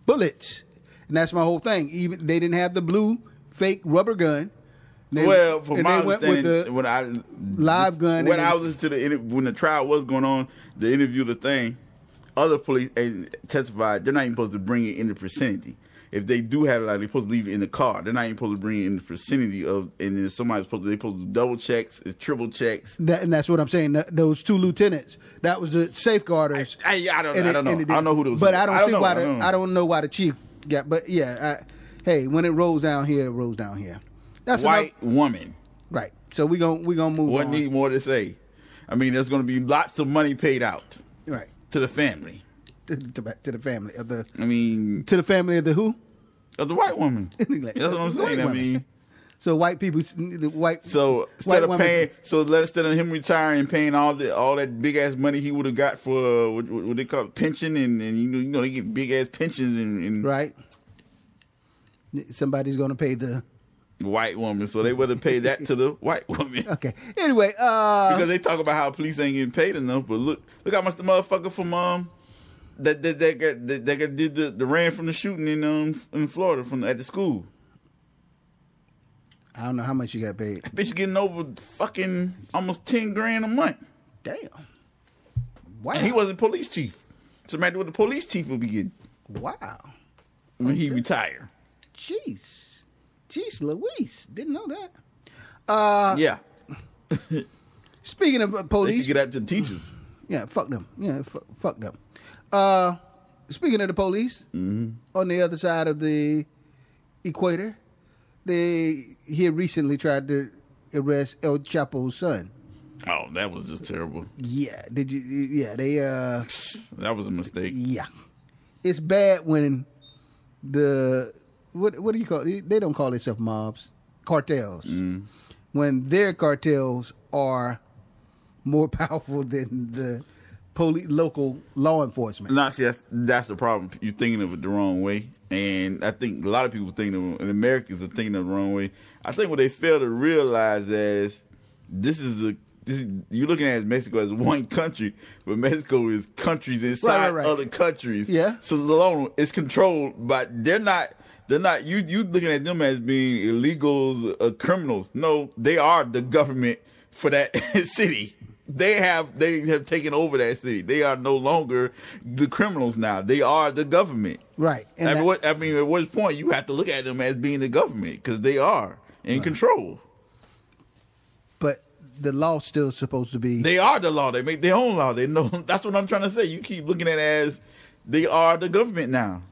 A: bullets, and that's my whole thing. Even they didn't have the blue fake rubber gun. They-
B: well, from my understanding, when I
A: live gun
B: when I was to the when the trial was going on, the interview, the thing, other police and testified they're not even supposed to bring it in the vicinity. If they do have it, like, they're supposed to leave it in the car. They're not even supposed to bring it in the vicinity of, and then somebody's supposed to, they're supposed to double checks, it's triple checks.
A: That, and that's what I'm saying. Th- those two lieutenants, that was the safeguarders.
B: I, I don't, I don't know. I don't know who those.
A: But. I don't,
B: don't
A: see
B: know.
A: why
B: I
A: the
B: don't know.
A: I don't know why the chief got. But yeah, I, hey, when it rolls down here, it rolls down here. That's
B: White
A: enough-
B: woman.
A: right. So we gonna we gonna move
B: What
A: on.
B: need more to say? I mean, there's going to be lots of money paid out
A: right
B: to the family.
A: to, to, to the family of the
B: I mean,
A: to the family of the who?
B: of the white woman. That's what I'm
A: white
B: saying. I mean,
A: So white people, the white.
B: so
A: white
B: instead of
A: women-
B: paying, so let instead of him retiring and paying all the all that big ass money he would have got for uh, what, what what they call it, pension and, and you know you know they get big ass pensions and, and
A: right. Somebody's going to pay the.
B: White woman, so they would have paid that to the white woman.
A: Okay. Anyway, uh,
B: because they talk about how police ain't getting paid enough, but look, look how much the motherfucker from um that that that got that, that got did the, the ran from the shooting in um in Florida from at the school.
A: I don't know how much you got paid.
B: Bitch getting over fucking almost ten grand a month,
A: Damn. Wow.
B: and he wasn't police chief. So imagine what the police chief would be getting
A: wow.
B: when he retire.
A: Jeez. Jeez, Louise. Didn't know that. Uh,
B: yeah,
A: speaking of uh,
B: they should
A: police,
B: get that to the teachers.
A: yeah, fuck them. Yeah, fu- fuck them. Uh, speaking of the police, on the other side of the equator, they here recently tried to arrest El Chapo's son.
B: Oh, that was just terrible.
A: Yeah, did you? Yeah, they. uh
B: That was a mistake.
A: Yeah, it's bad when the what what do you call? it? They don't call themselves mobs, cartels. Mm-hmm. When their cartels are more powerful than the police, local law enforcement.
B: Not see that's that's the problem. You're thinking of it the wrong way, and I think a lot of people think of and Americans are thinking of it the wrong way. I think what they fail to realize is this is a this is, you're looking at Mexico as one country, but Mexico is countries inside
A: right, right.
B: other countries.
A: Yeah.
B: So alone it's controlled, but they're not. They're not you. You looking at them as being illegals, uh, criminals? No, they are the government for that city. They have they have taken over that city. They are no longer the criminals now. They are the government.
A: Right. And
B: I mean, what, I mean, at what point you have to look at them as being the government because they are in control.
A: but the law's still supposed to be.
B: They are the law. They make their own law. They know. That's what I'm trying to say. You keep looking at it as they are the government now.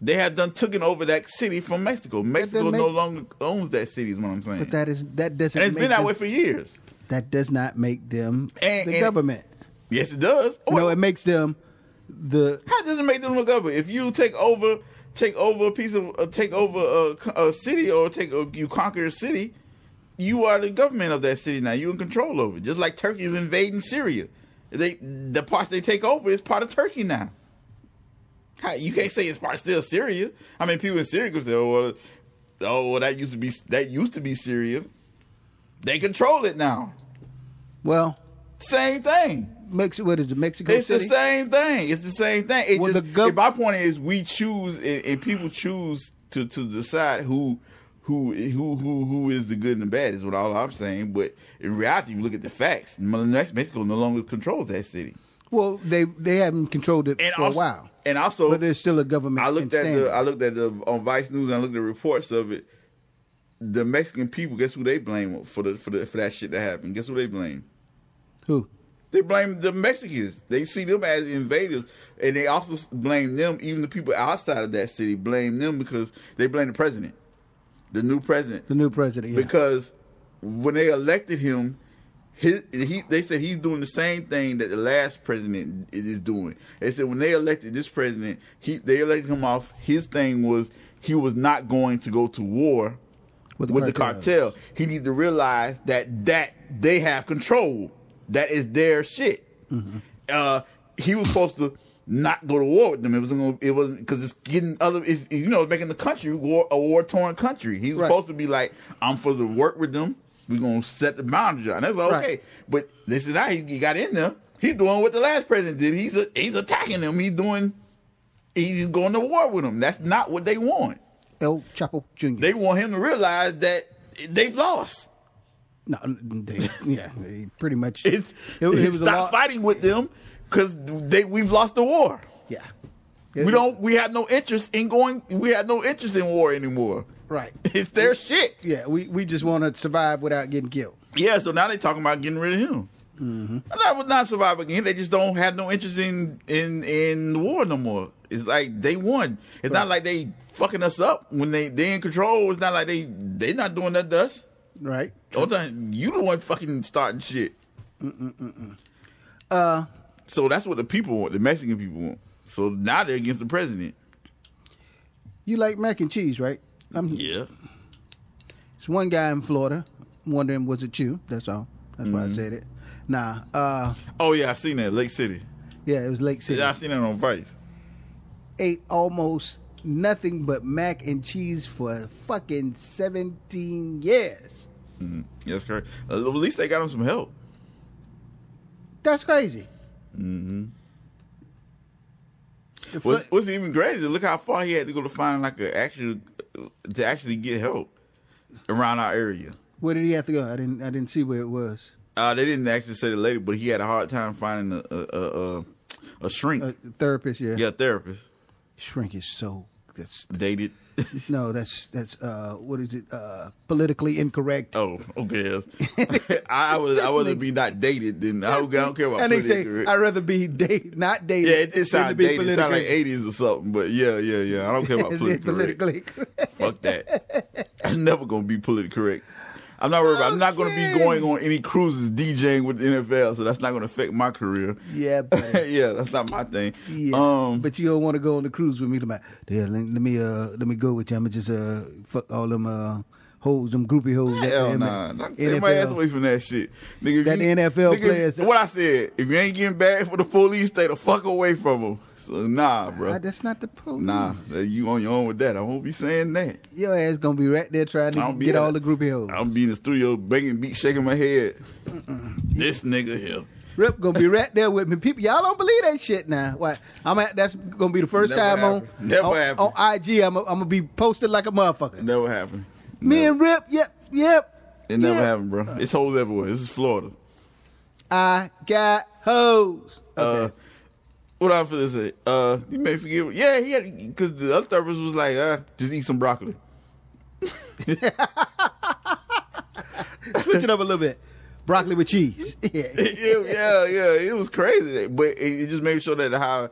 B: They have done taken over that city from Mexico. Mexico
A: make-
B: no longer owns that city. Is what I'm saying.
A: but that is that doesn't.
B: and it's been that way for years.
A: That does not make them
B: And-
A: the
B: and-
A: government.
B: Yes, it does. Oh,
A: no, it makes them the
B: How does it make them the government? If you take over, take over a piece of, uh, take over a, a city, or take a, you conquer a city, you are the government of that city now. You're in control over it. Just like Turkey is invading Syria, they the parts they take over is part of Turkey now. You can't say it's part still Syria. I mean, people in Syria could say, "Oh, well, oh, well, that used to be that used to be Syria." They control it now.
A: well.
B: Same thing.
A: Mex- what is it? Mexico
B: It's
A: City.
B: the same thing. It's the same thing. It
A: Well,
B: just,
A: the gov-
B: if my point is, we choose, and, and people choose to to decide who who who who who is the good and the bad. Is what all I'm saying. But in reality, you look at the facts. Mexico no longer controls that city,
A: Well, they they haven't controlled it
B: and
A: for
B: also,
A: a while,
B: And also,
A: but there's still a government.
B: I looked at the. I looked at the on Vice News and I looked at the reports of it. The Mexican people, guess who they blame for the for the for that shit that happened? Guess who they blame?
A: Who?
B: They blame the Mexicans. They see them as invaders, and they also blame them. Even the people outside of that city blame them because they blame the president, the new president,
A: The new president. Yeah.
B: because when they elected him, his he they said he's doing the same thing that the last president is doing. They said when they elected this president, he they elected him off. His thing was he was not going to go to war
A: With
B: with,
A: the
B: the cartel. He need to realize that that they have control. That is their shit.
A: Mm-hmm.
B: Uh, he was supposed to not go to war with them. It wasn't. Gonna, it wasn't because it's getting other. It's, you know, making the country war, a war torn country. He was
A: Right.
B: supposed to be like, I'm for to work with them. We're gonna set the boundaries. And that's like,
A: Right.
B: okay. But this is how he, got in there. He's doing what the last president did. He's he's attacking them. He's doing. He's going to war with them. That's not what they want.
A: El Chapo Jr.
B: They want him to realize that they've lost.
A: no, they, yeah, they pretty much.
B: It's,
A: it, it was a
B: stop fighting with them because they we've lost the war.
A: Yeah,
B: We don't. We have no interest in going. We have no interest in war anymore.
A: Right.
B: It's their shit.
A: Yeah, we, we just want to survive without getting killed.
B: Yeah. So now they talking about getting rid of him. Mm-hmm. That was not survive again. They just don't have no interest in in in the war no more. It's like they won. It's not like they fucking us up when they they in control. It's not like they they not doing that to us.
A: Right.
B: All the time, you the one fucking starting shit.
A: Uh,
B: So that's what the people want. The Mexican people want. So now they're against the president.
A: you like mac and cheese, right? I'm,
B: Yeah.
A: It's one guy in Florida wondering was it you? That's all. That's why I said it. Nah. Uh,
B: Oh yeah, I seen that Lake City.
A: yeah, it was Lake City.
B: Yeah, I seen that on Vice.
A: Ate almost nothing but mac and cheese for fucking 17 years.
B: That's correct. At least they got him some help.
A: That's crazy.
B: Mm-hmm. What's, what's even crazy? Look how far he had to go to find like an actual to actually get help around our area.
A: where did he have to go? I didn't. I didn't see where it was.
B: Uh, they didn't actually say the lady, but he had a hard time finding a a a, a, shrink.
A: A therapist. Yeah.
B: yeah, therapist
A: Shrink is so. That's
B: dated.
A: no. That's that's uh. What is it? Uh. Politically incorrect.
B: oh, okay. I, I would I would be not dated. Then I don't, I don't care about
A: and they say. I'd rather be date not dated.
B: Yeah, it did
A: than to
B: sound
A: be
B: dated. It sounded like eighties or something. But yeah, yeah, yeah. I don't care about politically
A: politically correct.
B: Fuck that. I'm never gonna be politically correct. I'm not worried about. I'm not gonna be going on any cruises DJing with the NFL, so that's not gonna affect my career.
A: Yeah, but,
B: yeah, that's not my thing.
A: yeah.
B: Um,
A: but you don't want to go on the cruise with me. Like, yeah, let, let me uh, let me go with you. I'ma just uh, fuck all them uh, hoes, them groupie hoes.
B: hell nah. Take my ass away from that shit, nigga.
A: That NFL players-
B: What I said. If you ain't getting bad for the police, stay the fuck away from them. So nah, bro.
A: That's not the police.
B: Nah, you on your own with that. I won't be saying that.
A: Your ass gonna be right there trying to get all the groupie hoes.
B: I'm be in the studio banging beat, shaking my head. This nigga here.
A: Rip gonna be right there with me. People, y'all don't believe that shit now. Why? I'm at, that's gonna be the first
B: Never
A: time on.
B: Never
A: on,
B: happened.
A: on IG. I'm gonna be posted like a motherfucker.
B: Never happened.
A: Me
B: Never.
A: and Rip, yep, yep.
B: It never
A: yep.
B: happened, bro. It's hoes everywhere. This is Florida.
A: I got hoes. Okay.
B: Uh, what I feel to say? Uh, you may forget. Yeah, he had because the other therapist was like, uh, just eat some broccoli.
A: Switch it up a little bit. Broccoli with cheese. yeah.
B: yeah, yeah. It was crazy, but it, it just made sure that how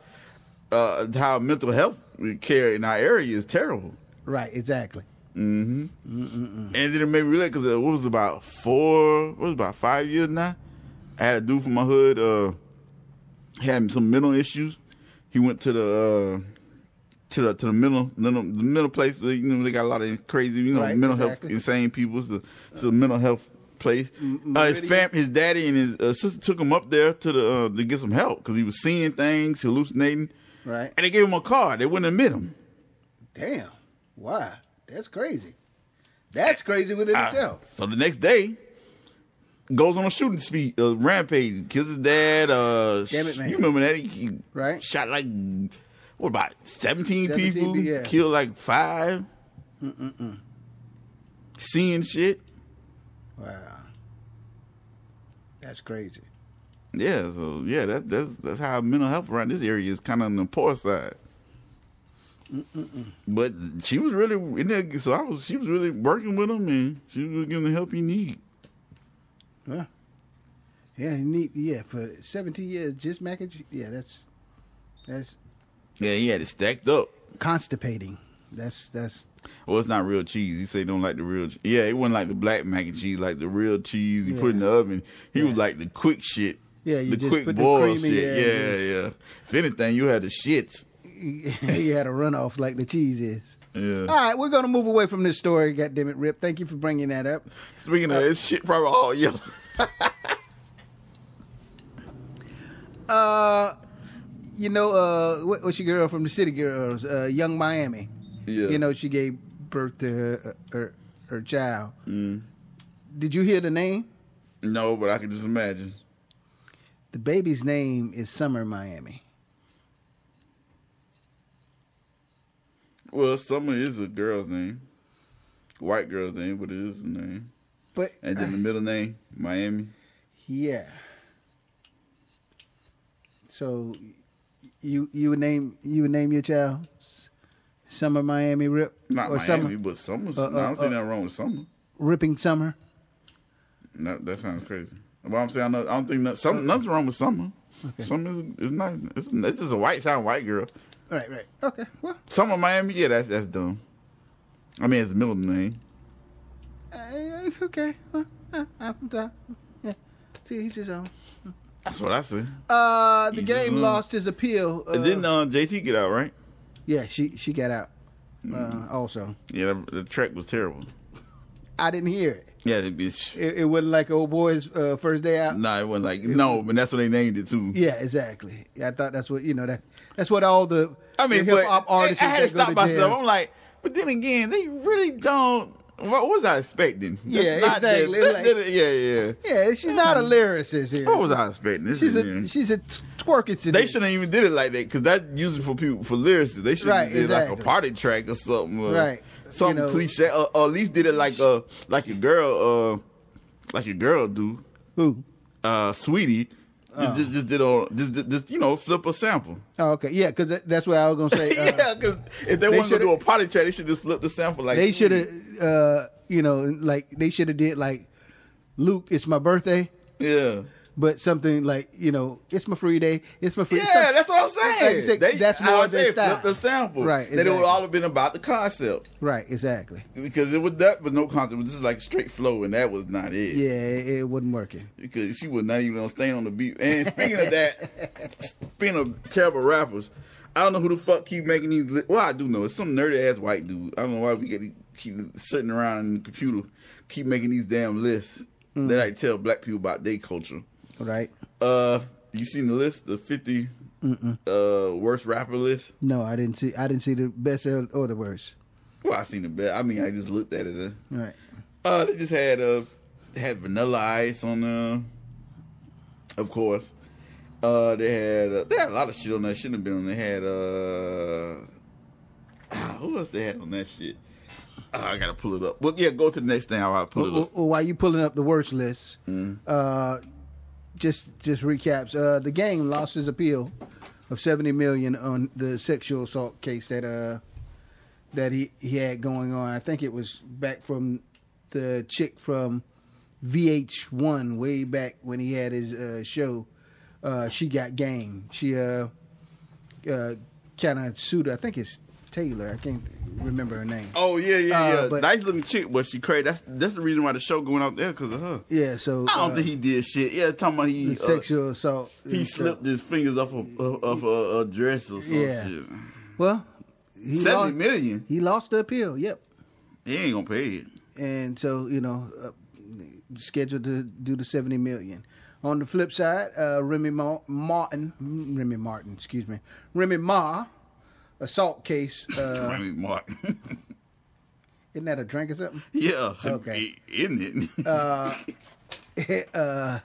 B: uh, how mental health care in our area is terrible.
A: Right, exactly.
B: Mm hmm, and then it made me realize because it was about four, what was about five years now. I had a dude from my hood, uh, had some mental issues. He went to the uh, to the to the mental, the mental place. You know, they got a lot of crazy, you know,
A: Right,
B: mental
A: exactly.
B: health insane people. It's a, it's a mental health place. Uh, his fam, his daddy and his uh, sister took him up there to the uh, to get some help because he was seeing things, hallucinating,
A: Right.
B: and they gave him a car. They wouldn't admit him.
A: Damn. Why? That's crazy. That's crazy within
B: Ah,
A: itself.
B: So the next day, goes on a shooting spree, uh, rampage, kills his dad. Uh,
A: Damn it, man.
B: You remember that? He, he
A: Right.
B: shot like what about seventeen,
A: 17
B: people?
A: yeah.
B: Killed like 5 Seeing shit.
A: Wow. That's crazy.
B: Yeah. So yeah, that, that's that's how mental health around this area is kind of on the poor side. But she was really in there, so I was. She was really working with him, and she was giving the help he need.
A: Yeah, you need yeah for 17 years just mac and cheese. Yeah, that's that's
B: Yeah, he had it stacked up.
A: constipating. That's that's
B: Well, it's not real cheese. He said he don't like the real. che- Yeah, it wasn't like the black mac and cheese, like the real cheese he put in the oven. He was like the quick shit.
A: Yeah, you
B: the
A: just
B: quick
A: put the
B: boil
A: cream in
B: shit.
A: there and
B: Yeah, yeah. If anything, you had the shits.
A: you had a runoff like the cheese is.
B: Yeah.
A: All right, we're gonna move away from this story. God damn it, Rip. Thank you for bringing that up.
B: Speaking of this shit, probably all yellow.
A: Uh, you know, uh, what, what's your girl from the City Girls? Uh, Young Miami.
B: Yeah.
A: You know, she gave birth to her her, her child.
B: Mm.
A: Did you hear the name?
B: No, but I can just imagine.
A: The baby's name is Summer Miami.
B: Well, Summer is a girl's name, white girl's name, but it is a name.
A: But
B: And then the middle name, Miami.
A: yeah. So you you would name you would name your child Summer Miami Rip
B: Not
A: or
B: Miami,
A: Summer
B: but Summer.
A: Uh,
B: no, I don't
A: uh,
B: see nothing wrong with Summer.
A: Ripping Summer.
B: No, that sounds crazy. But I'm saying I don't, I don't think that, some, nothing's wrong with Summer. Summer is, is nice. It's, it's just a white sound white girl.
A: Right, right. Okay. Well,
B: some of Miami, yeah, that's that's dumb. I mean, it's the middle name.
A: uh, okay. Well, uh, done. Yeah. See, he's his own.
B: That's what I say.
A: Uh, the
B: He's
A: game lost his appeal. Uh,
B: and then uh, JT get out, right?
A: yeah, she she got out. Uh, also,
B: Yeah, the, the track was terrible.
A: I didn't hear it.
B: Yeah, that bitch.
A: It, it wasn't like old boy's uh, first day out.
B: Nah, it wasn't like no, but that's what they named it too.
A: Yeah, exactly. I thought that's what you know that that's what all the
B: I mean,
A: hip hop artists
B: I, I had to
A: that
B: stop myself.
A: jail-
B: I'm like, but then again, they really don't. What was I expecting? That's
A: Yeah,
B: not
A: exactly. Like-
B: that- yeah, yeah.
A: Yeah, she's not a lyricist here.
B: What was I expecting? This
A: She's a she's a t- twerking today.
B: they shouldn't even did it like that because that's usually for people for lyricists. They should
A: Right,
B: did like a party track or something. Or
A: Right.
B: Something
A: You know-
B: cliche, or, or at least did it like a like a girl, uh, like a girl do.
A: Who?
B: Uh, Saweetie, just, just, just did on just, just, you know flip a sample.
A: Oh, okay, yeah, because that's what I was gonna say. Uh,
B: yeah, because if they,
A: they
B: wanted to do a party track, they should just flip the sample like
A: they should have, uh, you know, like they should have did like Luke. It's my birthday,
B: Yeah.
A: But something like you know, it's my free day. It's my free.
B: Yeah, that's what I'm saying.
A: Like
B: They-
A: that's more
B: than
A: style.
B: The sample,
A: Right, Exactly.
B: Then it would all have been about the concept
A: Right, exactly.
B: because it was that was no concept. It was just like straight flow, and that was not it.
A: Yeah, it, it wasn't working.
B: because she was not even on staying on the beat. And speaking of that, speaking of terrible rappers, I don't know who the fuck keep making these. Li- well, I do know it's some nerdy ass white dude. I don't know why we get keep sitting around in the computer, keep making these damn lists
A: Mm.
B: that I tell black people about their culture.
A: Right?
B: Uh, you seen the list, the 50 uh worst rapper list?
A: No, I didn't see. I didn't see the best or the worst.
B: Well, I seen the best. I mean, I just looked at it. Uh,
A: Right.
B: Uh, they just had uh they had Vanilla Ice on there, of course. Uh, they had uh, they had a lot of shit on that. Shouldn't have been on. They had uh, ah, who else they had on that shit? Ah, I gotta pull it up. Well, yeah, go to the next thing. I'll pull it
A: Well,
B: up.
A: well, while you pulling up the worst list,
B: Mm.
A: uh, just just recaps. Uh, the game lost his appeal of seventy million on the sexual assault case that uh that he he had going on. I think it was back from the chick from VH1 way back when he had his uh, show. Uh, she got game. She uh uh kind of sued. I think it's Taylor. I can't remember her name.
B: Oh yeah, yeah,
A: Uh,
B: yeah.
A: but-
B: nice looking chick, but she crazy. That's that's the reason why the show going out there because of her.
A: Yeah, so
B: I don't
A: uh,
B: think he did shit. Yeah, talking about he uh,
A: sexual assault.
B: he slipped his fingers off a off a, a dress or some
A: Yeah.
B: shit.
A: Well, he
B: Seventy
A: lost,
B: million.
A: he lost the appeal. Yep,
B: He ain't gonna pay it.
A: and so you know, uh, scheduled to do the seventy million. On the flip side, uh, Remy Ma- Martin, Remy Martin, excuse me, Remy Ma, assault case. Uh,
B: I mean, Mark.
A: isn't that a drink or something?
B: yeah.
A: Okay.
B: Isn't it?
A: Uh, uh,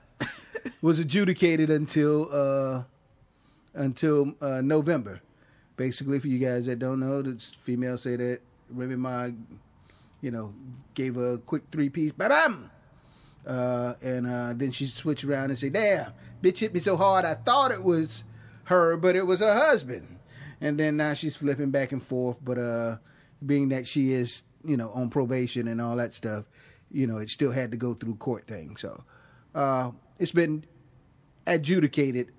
A: was adjudicated until uh, until uh, November. Basically, for you guys that don't know, the female say that Remy Ma, you know, gave a quick three piece, bam, uh, and uh, then she switched around and said, "Damn, bitch hit me so hard, I thought it was her, but it was her husband." And then now she's flipping back and forth, but uh, being that she is, you know, on probation and all that stuff, you know, it still had to go through court thing. So uh, it's been adjudicated,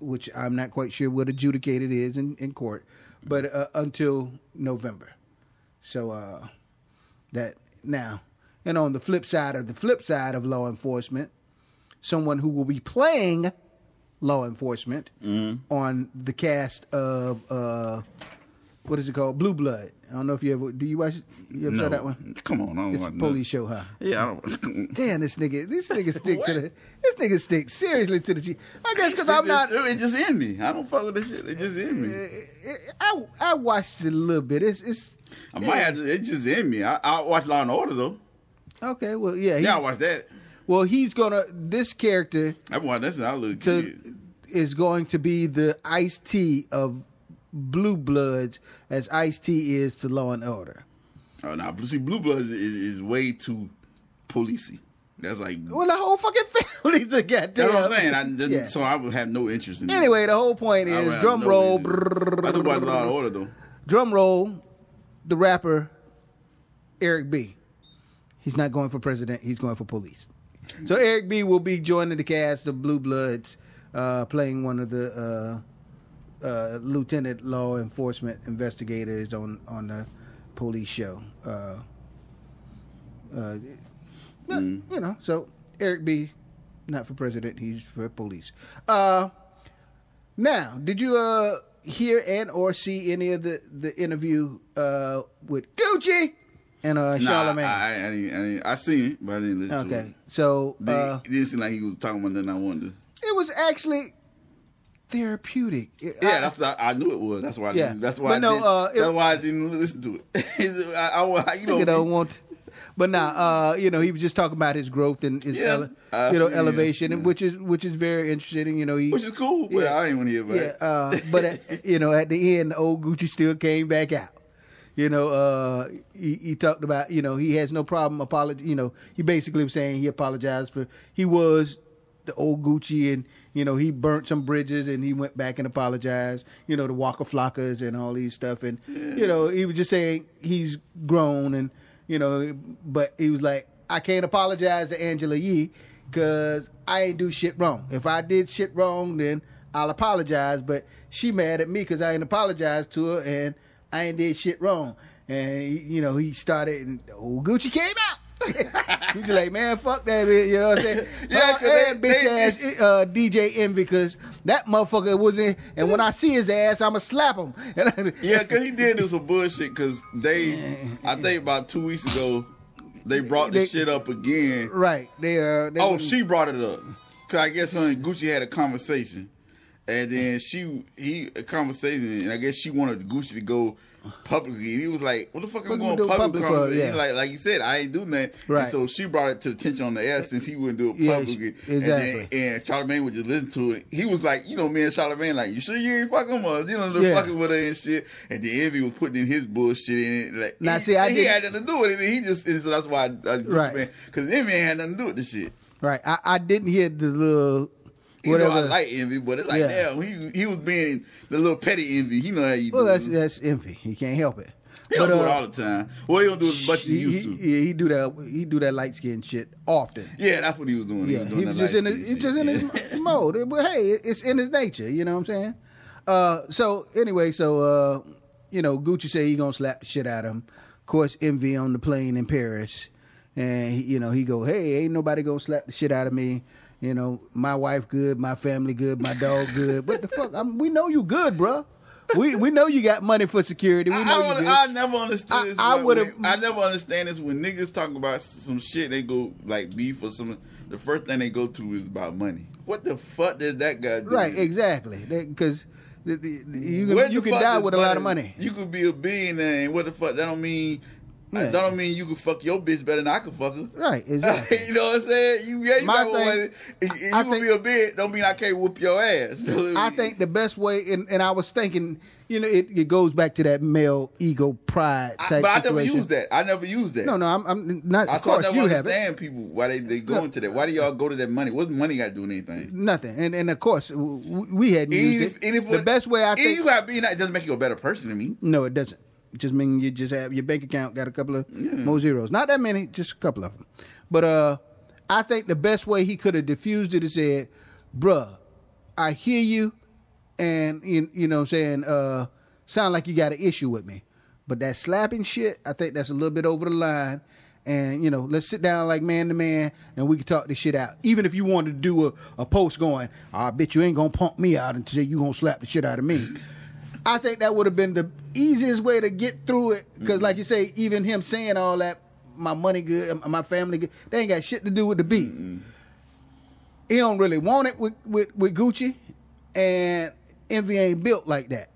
A: which I'm not quite sure what adjudicated is in, in court, but uh, until November. So uh, that now, and on the flip side of the flip side of law enforcement, someone who will be playing law enforcement mm-hmm. on the cast of uh, what is it called, Blue Blood. I don't know if you ever do you watch you ever saw that one?
B: Come on, I don't
A: It's a police show, huh?
B: Yeah, I don't.
A: Damn, this nigga, this nigga stick to the, this nigga stick seriously to the G. I guess because I'm not.
B: It just in me. I don't fuck with this shit. It just in me.
A: Eh, eh, eh, I I watched it a little bit. It's it's
B: I might have to. It's just in me. I, I watch Law and Order though.
A: okay. Well, yeah. He,
B: Yeah, I watch that.
A: Well, he's gonna. This character
B: I that since I was a
A: to
B: kid.
A: is going to be the Ice T of Blue Bloods, as Ice T is to Law and Order.
B: Oh no, nah, see, Blue Bloods is, is way too policey. That's like
A: Well, the whole fucking family's a goddamn.
B: that's what I'm saying. I, didn't-
A: Yeah.
B: So I would have no interest in.
A: Anyway, the whole point is drum
B: no
A: roll.
B: interest. I do watch Law and Order though.
A: drum roll, the rapper Eric B. He's not going for president. He's going for police. So Eric B. will be joining the cast of Blue Bloods, uh, playing one of the uh, uh, lieutenant law enforcement investigators on on the police show. Uh, uh, You know, so Eric B. Not for president. He's for police. Uh, now, did you uh hear and or see any of the the interview uh with Gucci and uh,
B: Nah,
A: Charlamagne.
B: I, I, I, didn't, I, didn't, I seen it, but I didn't listen to
A: okay,
B: it.
A: so
B: They-
A: uh,
B: it didn't seem like he was talking about nothing I wanted to.
A: it was actually therapeutic. It-
B: Yeah,
A: I-
B: that's I, I knew it was. That's why. I
A: Yeah.
B: didn't, that's why.
A: But
B: I
A: no,
B: didn't,
A: uh, it-
B: that's why I didn't listen to it. I, I, you know,
A: don't want. But nah, uh, you know, he was just talking about his growth and his,
B: Yeah,
A: ele-
B: I
A: you know,
B: you.
A: elevation, and
B: Yeah.
A: which is which is very interesting. You know, he
B: which is cool. But
A: Yeah.
B: I ain't want to hear about
A: yeah,
B: it.
A: uh, but at, you know, at the end, old Gucci still came back out. You know, uh, he, he talked about you know he has no problem apology. You know, he basically was saying he apologized for he was the old Gucci and you know he burnt some bridges and he went back and apologized. You know, the Waka Flockas and all these stuff and you know he was just saying he's grown and you know, but he was like I can't apologize to Angela Yee because I ain't do shit wrong. If I did shit wrong, then I'll apologize. But she mad at me because I ain't apologized to her and I ain't did shit wrong. And he, you know, he started and old Gucci came out. Gucci like, man, fuck that bitch. You know what I'm saying?
B: Yeah,
A: yeah,
B: 'cause they-
A: bitch
B: they-
A: ass uh, DJ Envy because that motherfucker was in. And when I see his ass, I'ma slap him.
B: Yeah, because he did do some bullshit. Because they, I think about two weeks ago, they brought this
A: They-
B: shit up again.
A: right. They uh. They
B: Oh, she brought it up. Cause I guess her and Gucci had a conversation, and then she he a conversation, and I guess she wanted Gucci to go publicly. And he was like, "What the fuck I'm going public?"
A: public for? Yeah.
B: Like like you said, I ain't do nothing.
A: Right.
B: And so she brought it to attention on the air since he wouldn't do it
A: Yeah,
B: publicly.
A: she- exactly.
B: And, then, and Charlamagne would just listen to it. He was like, you know, me and Charlamagne, like, you sure you ain't fucking with her? You know,
A: Yeah.
B: fucking with her and shit. And then Envy was putting in his bullshit in it. Like,
A: Now,
B: he,
A: see, I
B: he
A: didn't-
B: had nothing to do with it. And he just, and so that's why I, I
A: Right.
B: because Envy ain't had nothing to do with the shit.
A: Right. I, I didn't hear the little
B: You
A: whatever.
B: know I like envy, but it's like
A: Yeah.
B: damn, he he was being the little petty envy. He know how you
A: well,
B: do.
A: that's
B: it.
A: that's envy. He can't help it.
B: he don't
A: But,
B: do it
A: uh,
B: all the time. Well, he don't do it as much as he
A: he,
B: used to.
A: he, yeah, he do that. He do that light skin shit often.
B: yeah, that's what he was doing.
A: Yeah,
B: was
A: he was just in his, just in
B: Yeah.
A: his mode. But hey, it's in his nature. You know what I'm saying? Uh, so anyway, so uh, you know, Gucci say he gonna slap the shit out of him. Of course, Envy on the plane in Paris, and he, you know he go, hey, ain't nobody gonna slap the shit out of me. You know, my wife good, my family good, my dog good. What the fuck? I mean, we know you good, bruh. We we know you got money for security. We
B: I,
A: know
B: I,
A: you
B: would-
A: good.
B: I never understood
A: I-
B: this.
A: I
B: when-
A: would've-
B: I never understand this when niggas talk about some shit. They go like beef or some. The first thing they go to is about money. What the fuck does that guy do?
A: Right, exactly. Because you can, you can die with a lot of money.
B: You could be a billionaire, and what the fuck? That don't mean.
A: Yeah.
B: That don't mean you can fuck your bitch better than I can fuck her.
A: Right, exactly.
B: you know what I'm saying? You, yeah, you
A: My thing-.
B: If if you
A: I
B: can
A: think-
B: be a bitch, don't mean I can't whoop your ass.
A: I think the best way, and, and I was thinking, you know, it, it goes back to that male ego pride
B: I-
A: type
B: but I never used that. I never used that.
A: No, no, I'm, I'm not.
B: That's
A: Of
B: why I
A: course,
B: never
A: you have it.
B: understand people why they, they go
A: No.
B: into that. Why do y'all go to that money? What's money got to do with anything?
A: Nothing, and and of course we hadn't
B: Even
A: used
B: if-
A: it.
B: and if
A: the best way I
B: and
A: think.
B: you got being that doesn't make you a better person to me.
A: no, it doesn't. Just mean you just have your bank account got a couple of more zeros. Not that many, just a couple of them. But uh, I think the best way he could have diffused it is said, "Bruh, I hear you, and you, you know what I'm saying uh, sound like you got an issue with me, but that slapping shit, I think that's a little bit over the line." And you know, let's sit down like man to man, and we can talk this shit out. Even if you wanted to do a, a post going, I bet you ain't gonna pump me out and say you gonna slap the shit out of me. I think that would have been the easiest way to get through it. Because, like you say, even him saying all that, my money good, my family good, they ain't got shit to do with the beat. He don't really want it with, with, with Gucci, and Envy ain't built like that.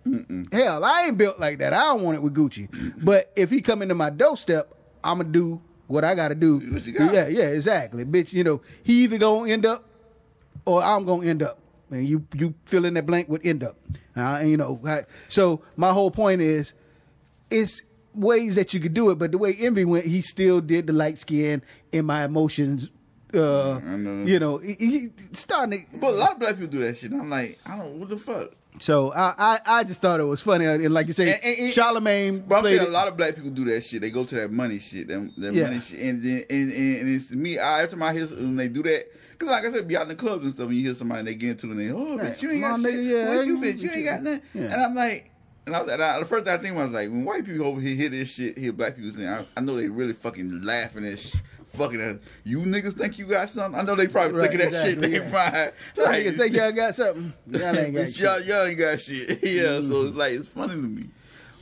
A: Hell, I ain't built like that. I don't want it with Gucci. But if he come into my doorstep, I'm gonna do what I gotta do.
B: got.
A: Yeah, yeah, exactly, bitch. You know, he either gonna end up or I'm gonna end up. And you you fill in that blank with end up. And you know, I- so my whole point is, it's ways that you could do it, but the way Envy went, he still did the light skin in my emotions. Uh,
B: know.
A: you know, he, he starting to.
B: But a lot of black people do that shit. I'm like, I don't. What the fuck?
A: So I, I I just thought it was funny, and like you say,
B: And- and-
A: Charlamagne
B: But I'm saying a lot of black people do that shit. They go to that money shit, that, that
A: Yeah.
B: money shit, and then and, and, it's me. I, every time I when they do that, because like I said, be out in the clubs and stuff, and you hear somebody they get into it, and they, oh,
A: Right.
B: bitch, you ain't got
A: My
B: shit.
A: yeah,
B: what you, bitch, you ain't got nothing.
A: Yeah.
B: And I'm like, and, I was, and I, the first thing I think was like, when white people over here hear this shit, hear black people saying, I, I know they really fucking laughing at. Sh- Fucking, at, you niggas think you got something? I know they probably
A: Right,
B: thinking that
A: exactly,
B: shit.
A: yeah.
B: They mind.
A: Y'all niggas think y'all got something. Y'all ain't got
B: Bitch, y'all,
A: shit.
B: y'all ain't got shit. yeah, so it's like it's funny to me.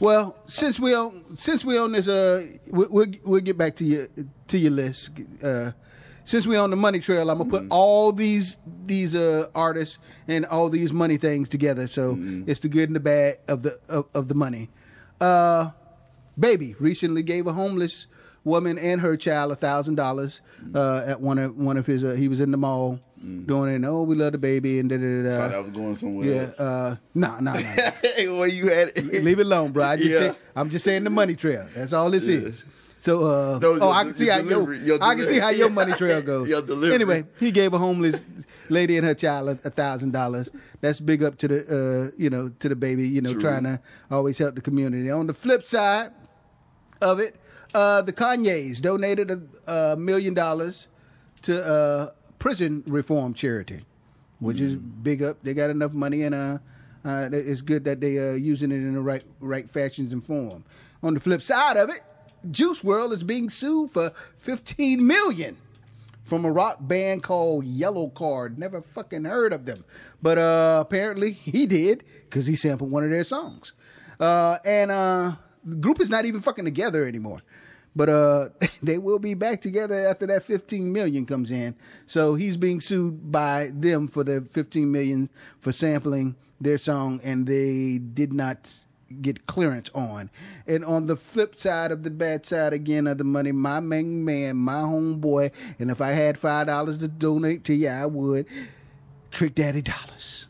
A: Well, since we on since we on this, uh, we, we'll we'll get back to your to your list. Uh, since we on the money trail, I'm gonna put all these these uh artists and all these money things together. So it's the good and the bad of the of, of the money. Uh, baby recently gave a homeless woman and her child a thousand dollars uh at one of one of his. Uh, he was in the mall doing it. Oh, we love the baby and da da da.
B: Thought I was going somewhere
A: Yeah.
B: else.
A: Uh, no, no, no.
B: hey, where you had it?
A: Leave it alone, bro. I just
B: Yeah.
A: say, I'm just saying the money trail. That's all this
B: Yeah.
A: is. So, uh,
B: No,
A: oh, I can see
B: your
A: how your,
B: your
A: I can see how your money trail goes.
B: Your delivery.
A: Anyway, he gave a homeless lady and her child a thousand dollars. That's big up to the, uh, you know, to the baby. You know,
B: True.
A: trying to always help the community. On the flip side of it, uh, the Kanyes donated a, a million dollars to uh, prison reform charity, which is big up. They got enough money, and uh, uh, it's good that they are using it in the right right fashions and form. On the flip side of it, Juice WRLD is being sued for fifteen million from a rock band called Yellowcard. Never fucking heard of them, but uh, apparently he did because he sampled one of their songs. Uh, and uh, the group is not even fucking together anymore. But uh, they will be back together after that 15 million comes in. So he's being sued by them for the 15 million for sampling their song, and they did not get clearance on. And on the flip side of the bad side again of the money, my main man, my homeboy, and if I had five dollars to donate to you, I would. Trick Daddy Dollars.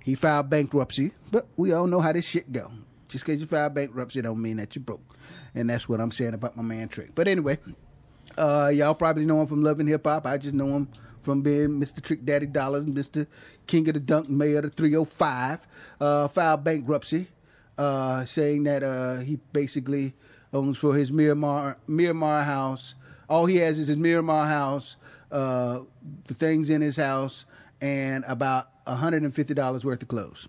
A: He filed bankruptcy, but we all know how this shit go. Just because you file bankruptcy don't mean that you're broke. And that's what I'm saying about my man Trick. But anyway, uh, y'all probably know him from Loving Hip Hop. I just know him from being Mr. Trick Daddy Dollars, Mr. King of the Dunk, Mayor of the 305. Uh, filed bankruptcy, uh, saying that uh, he basically owns for his Miramar, Miramar house. All he has is his Miramar house, uh, the things in his house, and about $150 worth of clothes.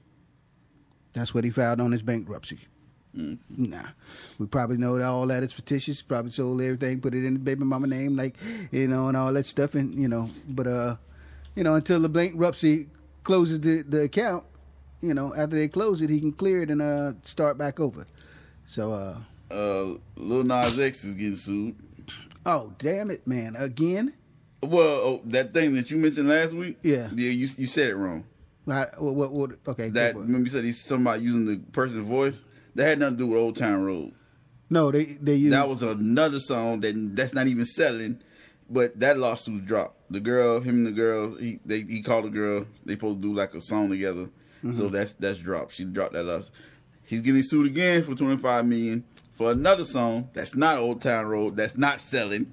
A: That's what he filed on his bankruptcy. Nah, we probably know that all that is fictitious. Probably sold everything, put it in the baby mama name, like you know, and all that stuff, and you know, but uh, you know, until the bankruptcy closes the the account, you know, after they close it, he can clear it and uh start back over. So uh,
B: Uh, Lil Nas X is getting sued.
A: oh damn it, man, again.
B: Well, oh, that thing that you mentioned last week.
A: Yeah.
B: Yeah, you you said it wrong.
A: What, what, what, okay,
B: That remember you said he's something about using the person's voice. That had nothing to do with Old Town Road.
A: no, they they used
B: That was another song that that's not even selling, but that lawsuit dropped. The girl, him and the girl, he they he called the girl. They supposed to do like a song together.
A: Mm-hmm.
B: So that's that's dropped. She dropped that lawsuit. He's getting sued again for twenty five million for another song that's not Old Town Road. That's not selling.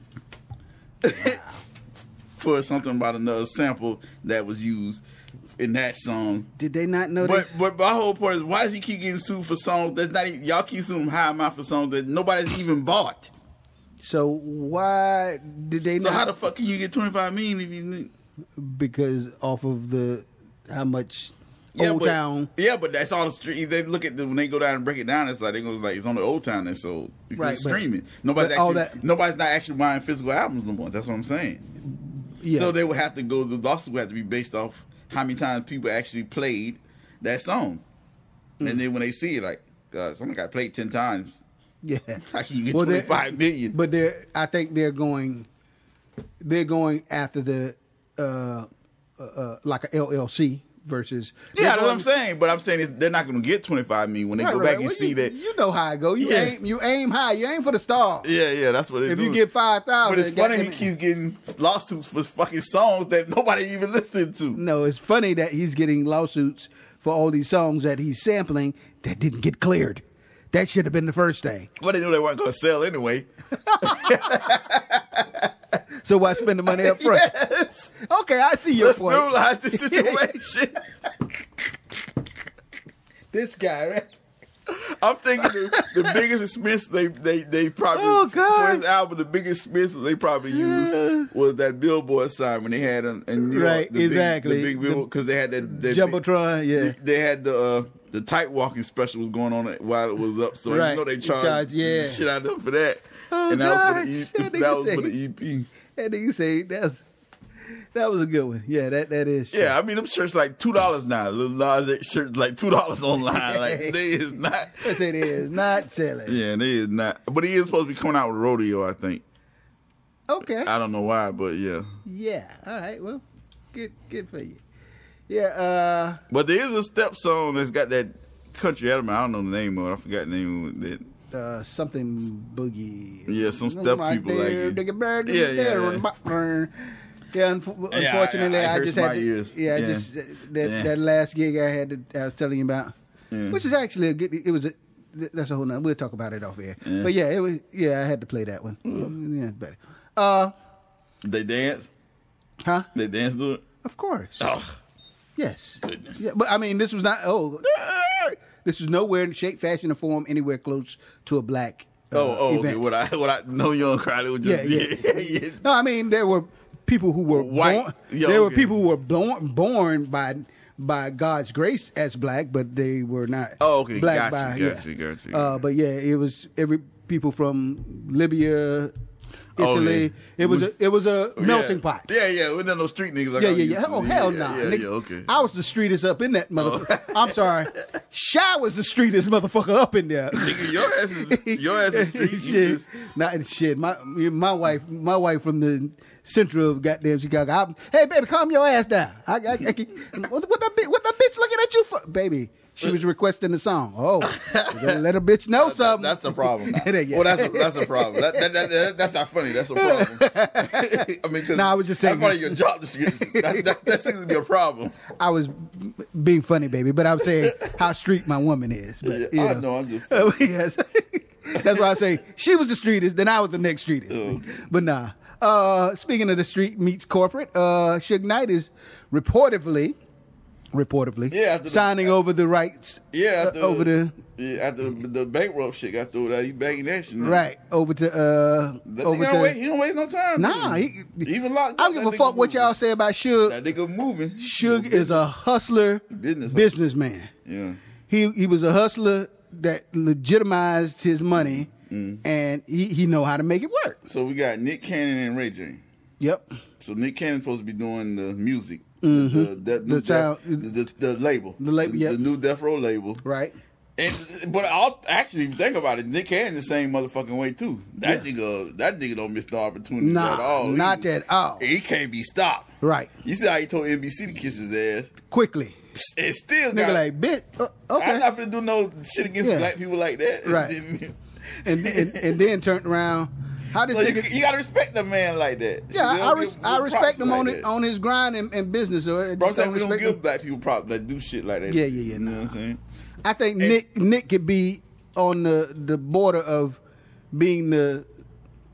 B: for something about another sample that was used in that song.
A: Did they not know
B: But
A: that?
B: but my whole point is why does he keep getting sued for songs that's not even, y'all keep suing him high amount for songs that nobody's even bought.
A: So why did they
B: So
A: not?
B: how the fuck can you get twenty five million if you
A: because off of the how much
B: yeah,
A: Old
B: but,
A: Town.
B: Yeah, but that's all the street. They look at the when they go down and break it down. It's like they go like it's on the Old Town and so it's
A: Right, but-
B: streaming. Nobody's actually
A: that-
B: nobody's not actually buying physical albums no more. That's what I'm saying.
A: Yeah.
B: So they would have to go. The lawsuit would have to be based off how many times people actually played that song,
A: Hmm.
B: and then when they see it, like God, somebody got played ten times.
A: yeah.
B: How can you get
A: Well,
B: twenty
A: they're-
B: five million?
A: But they're I think they're going they're going after the uh uh, uh like a LLC versus
B: Yeah, that's what I'm saying. But I'm saying is they're not going to get 25 million when they
A: Right,
B: go
A: right.
B: back and
A: Well,
B: see
A: you,
B: that.
A: you know how I go. You
B: Yeah.
A: aim you aim high. You aim for the stars.
B: Yeah, yeah, that's what it is.
A: If you get five thousand, but
B: it's funny he keeps getting lawsuits for fucking songs that nobody even listened to.
A: No, it's funny that he's getting lawsuits for all these songs that he's sampling that didn't get cleared. That should have been the first thing.
B: Well, they knew they weren't going to sell anyway.
A: So why spend the money up front?
B: yes.
A: Okay, I see your
B: Let's
A: point.
B: realize the situation.
A: This guy, right?
B: I'm thinking the, the biggest expense they they they probably
A: Oh, God.
B: for his album the biggest expense they probably used was that billboard sign when they had in, in New York,
A: Right,
B: big-
A: exactly.
B: the big billboard because they had that, that
A: Jumbotron, yeah.
B: they, they had the uh, the tight walking special was going on while it was up, so
A: Right,
B: you know they charged,
A: charged, yeah.
B: shit out of them for that,
A: Oh,
B: and that was for the, e-
A: that
B: was for the EP.
A: That nigga say that's that was a good one. Yeah, that that is. true.
B: Yeah, I mean them shirts like two dollars now. Little X shirts like two dollars online. Like they is not.
A: Yes, it is not selling.
B: Yeah, they is not. But he is supposed to be coming out with rodeo. I think.
A: Okay.
B: I don't know why, but yeah.
A: Yeah. All right. Well, good. Good for you. Yeah. Uh.
B: But there is a step song that's got that country element. I don't know the name of it. I forgot the name of it.
A: Uh, something boogie.
B: Yeah, some step people like it.
A: Bird,
B: Yeah, yeah,
A: there,
B: yeah.
A: Yeah, unf-
B: I-
A: unfortunately,
B: I-
A: I,
B: it
A: just had to,
B: ears.
A: yeah, I
B: Yeah.
A: just that
B: Yeah.
A: that last gig I had to, I was telling you about,
B: Yeah.
A: which is actually a good. It was a that's a whole nother. We'll talk about it off air.
B: Yeah.
A: But yeah, it was yeah. I had to play that one. Yeah, better. Uh,
B: They dance.
A: huh?
B: They dance to it.
A: Of course.
B: Oh,
A: Yes.
B: Goodness.
A: Yeah, but I mean, this was not. Oh, this was nowhere in shape, fashion, or form anywhere close to a black. uh,
B: oh, oh. Okay. What I what I know, young crowd. It was
A: Yeah,
B: just
A: yeah. No, I mean there were people who were
B: White.
A: Born,
B: Yeah,
A: there were people who were born born by by God's grace as black, but they were not.
B: Oh, okay.
A: Black
B: Gotcha,
A: by
B: gotcha,
A: yeah.
B: gotcha,
A: Uh, but yeah, it was every people from Libya,
B: Oh,
A: Italy.
B: yeah.
A: It was a it was a oh, melting
B: yeah.
A: pot.
B: Yeah, yeah. We're not no street niggas. Like
A: Yeah, yeah, yeah. Oh hell
B: yeah,
A: no!
B: Yeah, yeah, okay.
A: I was the streetest up in that oh. motherfucker. I'm sorry, Shy was the streetest motherfucker up in there.
B: Nigga, your ass is your ass is street.
A: Shit. Not shit. My my wife, my wife from the central of goddamn Chicago. I, hey baby, calm your ass down. I, I, I what, what that bitch, what that bitch looking at you for, baby? She was requesting the song. Oh, let a bitch know something.
B: That's the problem. Well, that's a, that's a problem. That, that, that, that- that's not funny. That's a problem. I mean, cause
A: Nah, I was just saying-
B: that's part of your job description. That, that, that seems to be a problem.
A: I was being funny, baby, but I was saying how street my woman is. But,
B: Yeah,
A: you
B: I know. I'm just.
A: yes. That's why I say she was the streetest, then I was the next streetest.
B: Oh.
A: But nah. Uh, speaking of the street meets corporate, uh, Suge Knight is reportedly, reportedly,
B: Yeah, after the-
A: signing over the rights.
B: Yeah,
A: uh, over the
B: yeah, after the, the bankrupt shit got through that, he banging that shit.
A: right over to uh
B: That
A: over
B: nigga don't wait,
A: to.
B: he don't waste no time.
A: Nah, he,
B: even locked
A: I don't give a fuck what y'all say about Suge.
B: That nigga moving.
A: Suge is a hustler,
B: Business-
A: businessman.
B: Yeah.
A: he he was a hustler that legitimized his money,
B: Mm.
A: and he he know how to make it work.
B: So we got Nick Cannon and Ray J.
A: Yep.
B: So Nick Cannon's supposed to be doing the music, the, the, the,
A: The
B: the, the, label,
A: The label,
B: the, new Death Row label.
A: Right.
B: And but I'll actually if you think about it, Nick Cannon the same motherfucking way too. That
A: Yeah.
B: nigga, that nigga don't miss the opportunity
A: Nah,
B: at all.
A: not
B: he,
A: at all.
B: He can't be stopped.
A: Right.
B: You see how he told NBC to kiss his ass,
A: Quickly.
B: and still
A: Nigga
B: got.
A: like, bitch. uh,
B: I'm
A: okay.
B: not gonna do no shit against
A: Yeah.
B: black people like that.
A: Right. and, and and then turned around. How this
B: so you, you gotta respect a man like that.
A: yeah, I, res-
B: give-
A: I respect him
B: like
A: on
B: that.
A: it on his grind and, and business. Or
B: Bro, I'm saying we don't give
A: him.
B: black people props that do shit like that.
A: Yeah, yeah, yeah,
B: You know what I'm saying?
A: I think Nick Nick could be on the the border of being the.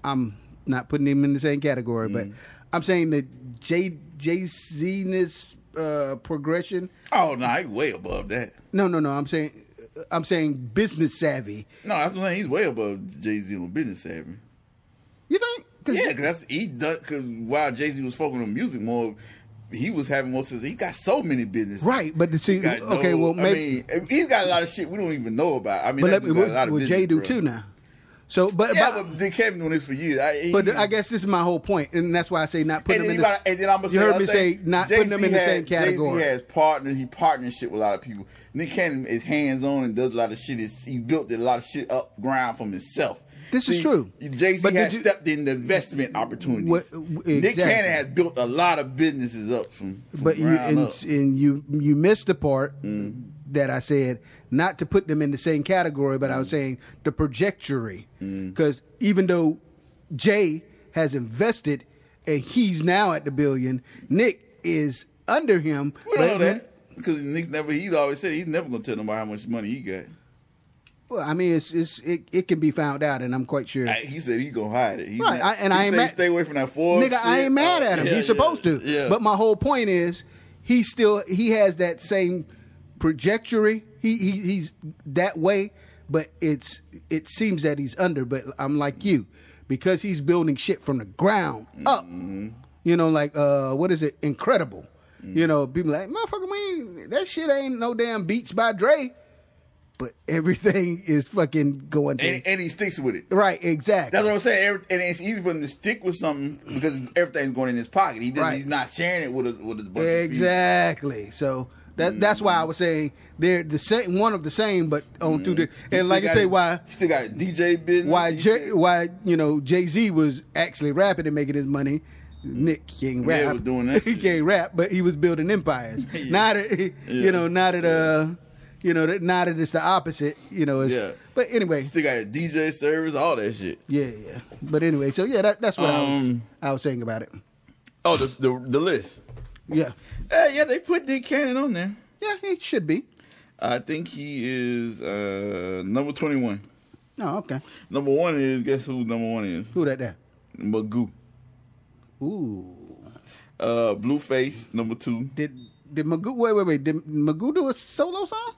A: I'm not putting him in the same category, but
B: Mm.
A: I'm saying the J J Z-ness uh, progression.
B: Oh no, he's way above that.
A: No, no, no. I'm saying I'm saying business savvy.
B: No, that's what I'm saying. He's way above Jay Z on business savvy.
A: You think? 'Cause
B: Yeah, because that's he done. Because while Jay Z was focusing on music more, he was having more. He got so many businesses.
A: Right, but to see, okay,
B: no-
A: well, maybe,
B: I mean, he's got a lot of shit we don't even know about. I mean,
A: but let me,
B: dude got a lot
A: what,
B: of
A: what Jay
B: business,
A: do
B: bro.
A: too now. So, but,
B: Yeah,
A: but,
B: but Nick Cannon doing this for years. I, he,
A: but I guess this is my whole point, and that's why I say not putting them in. The,
B: and then I'm gonna
A: you heard me say
B: thing.
A: not putting them in the
B: Jay-Z
A: same
B: has-
A: category.
B: Jay-Z has partners. He partnership with a lot of people. Nick Cannon is hands on and does a lot of shit. He's, he built a lot of shit up ground from himself.
A: This is true.
B: Jay Z
A: But did
B: has
A: you-
B: stepped in the investment
A: opportunity. W-
B: Nick
A: exactly.
B: Cannon has built a lot of businesses up from, from
A: but you and.
B: Mm.
A: and you you missed the part that I said not to put them in the same category, but I
B: Mm.
A: was saying the trajectory because even though Jay has invested and he's now at the billion, Nick is under him.
B: We know that because Nick never. He's always said he's never gonna tell nobody how much money he got.
A: Well, I mean, it's, it's it, it can be found out, and I'm quite sure.
B: I- he said he's gonna hide it.
A: Right, I- and I ain't mad-
B: Stay away from that Forbes.
A: Nigga, I ain't mad
B: Oh,
A: at him.
B: yeah,
A: He's
B: yeah,
A: supposed to.
B: Yeah.
A: But my whole point is, he still he has that same trajectory. He, he he's that way, but it's it seems that he's under. But I'm like you, because he's building shit from the ground up.
B: Mm-hmm.
A: You know, like uh, what is it? Ncredible. You know, people like motherfucker. We that shit ain't no damn Beats by Dre. But everything is fucking going to
B: and, and he sticks with it.
A: right. Exactly.
B: That's what I'm saying. Every, and it's easy for him to stick with something because everything's going in his pocket. He
A: Right.
B: he's not sharing it with a, with his bunch.
A: Exactly. So that that's why I was saying they're the same, one of the same, but on two different. And like I say,
B: his-
A: why
B: he still got a DJ business.
A: why J, why you know Jay Z was actually rapping and making his money. Nick can't
B: Yeah, was doing that
A: he can't rap, but he was building empires.
B: Yeah.
A: That
B: Yeah.
A: you know, now that uh, you know, that now that it's the opposite. You know, it's,
B: Yeah.
A: But anyway,
B: still got a DJ service, all that shit.
A: yeah, yeah. But anyway, so yeah, that, that's what I was
B: Um,
A: I was saying about it.
B: Oh, the the, the list.
A: Yeah,
B: Uh, yeah, they put Nick Cannon on there.
A: yeah, he should be.
B: I think he is uh, number 21.
A: Oh, okay.
B: Number one is, guess who number one is?
A: Who that there?
B: Magoo.
A: Ooh.
B: Uh, Blueface, number two.
A: Did did Magoo wait wait wait did Magoo do a solo song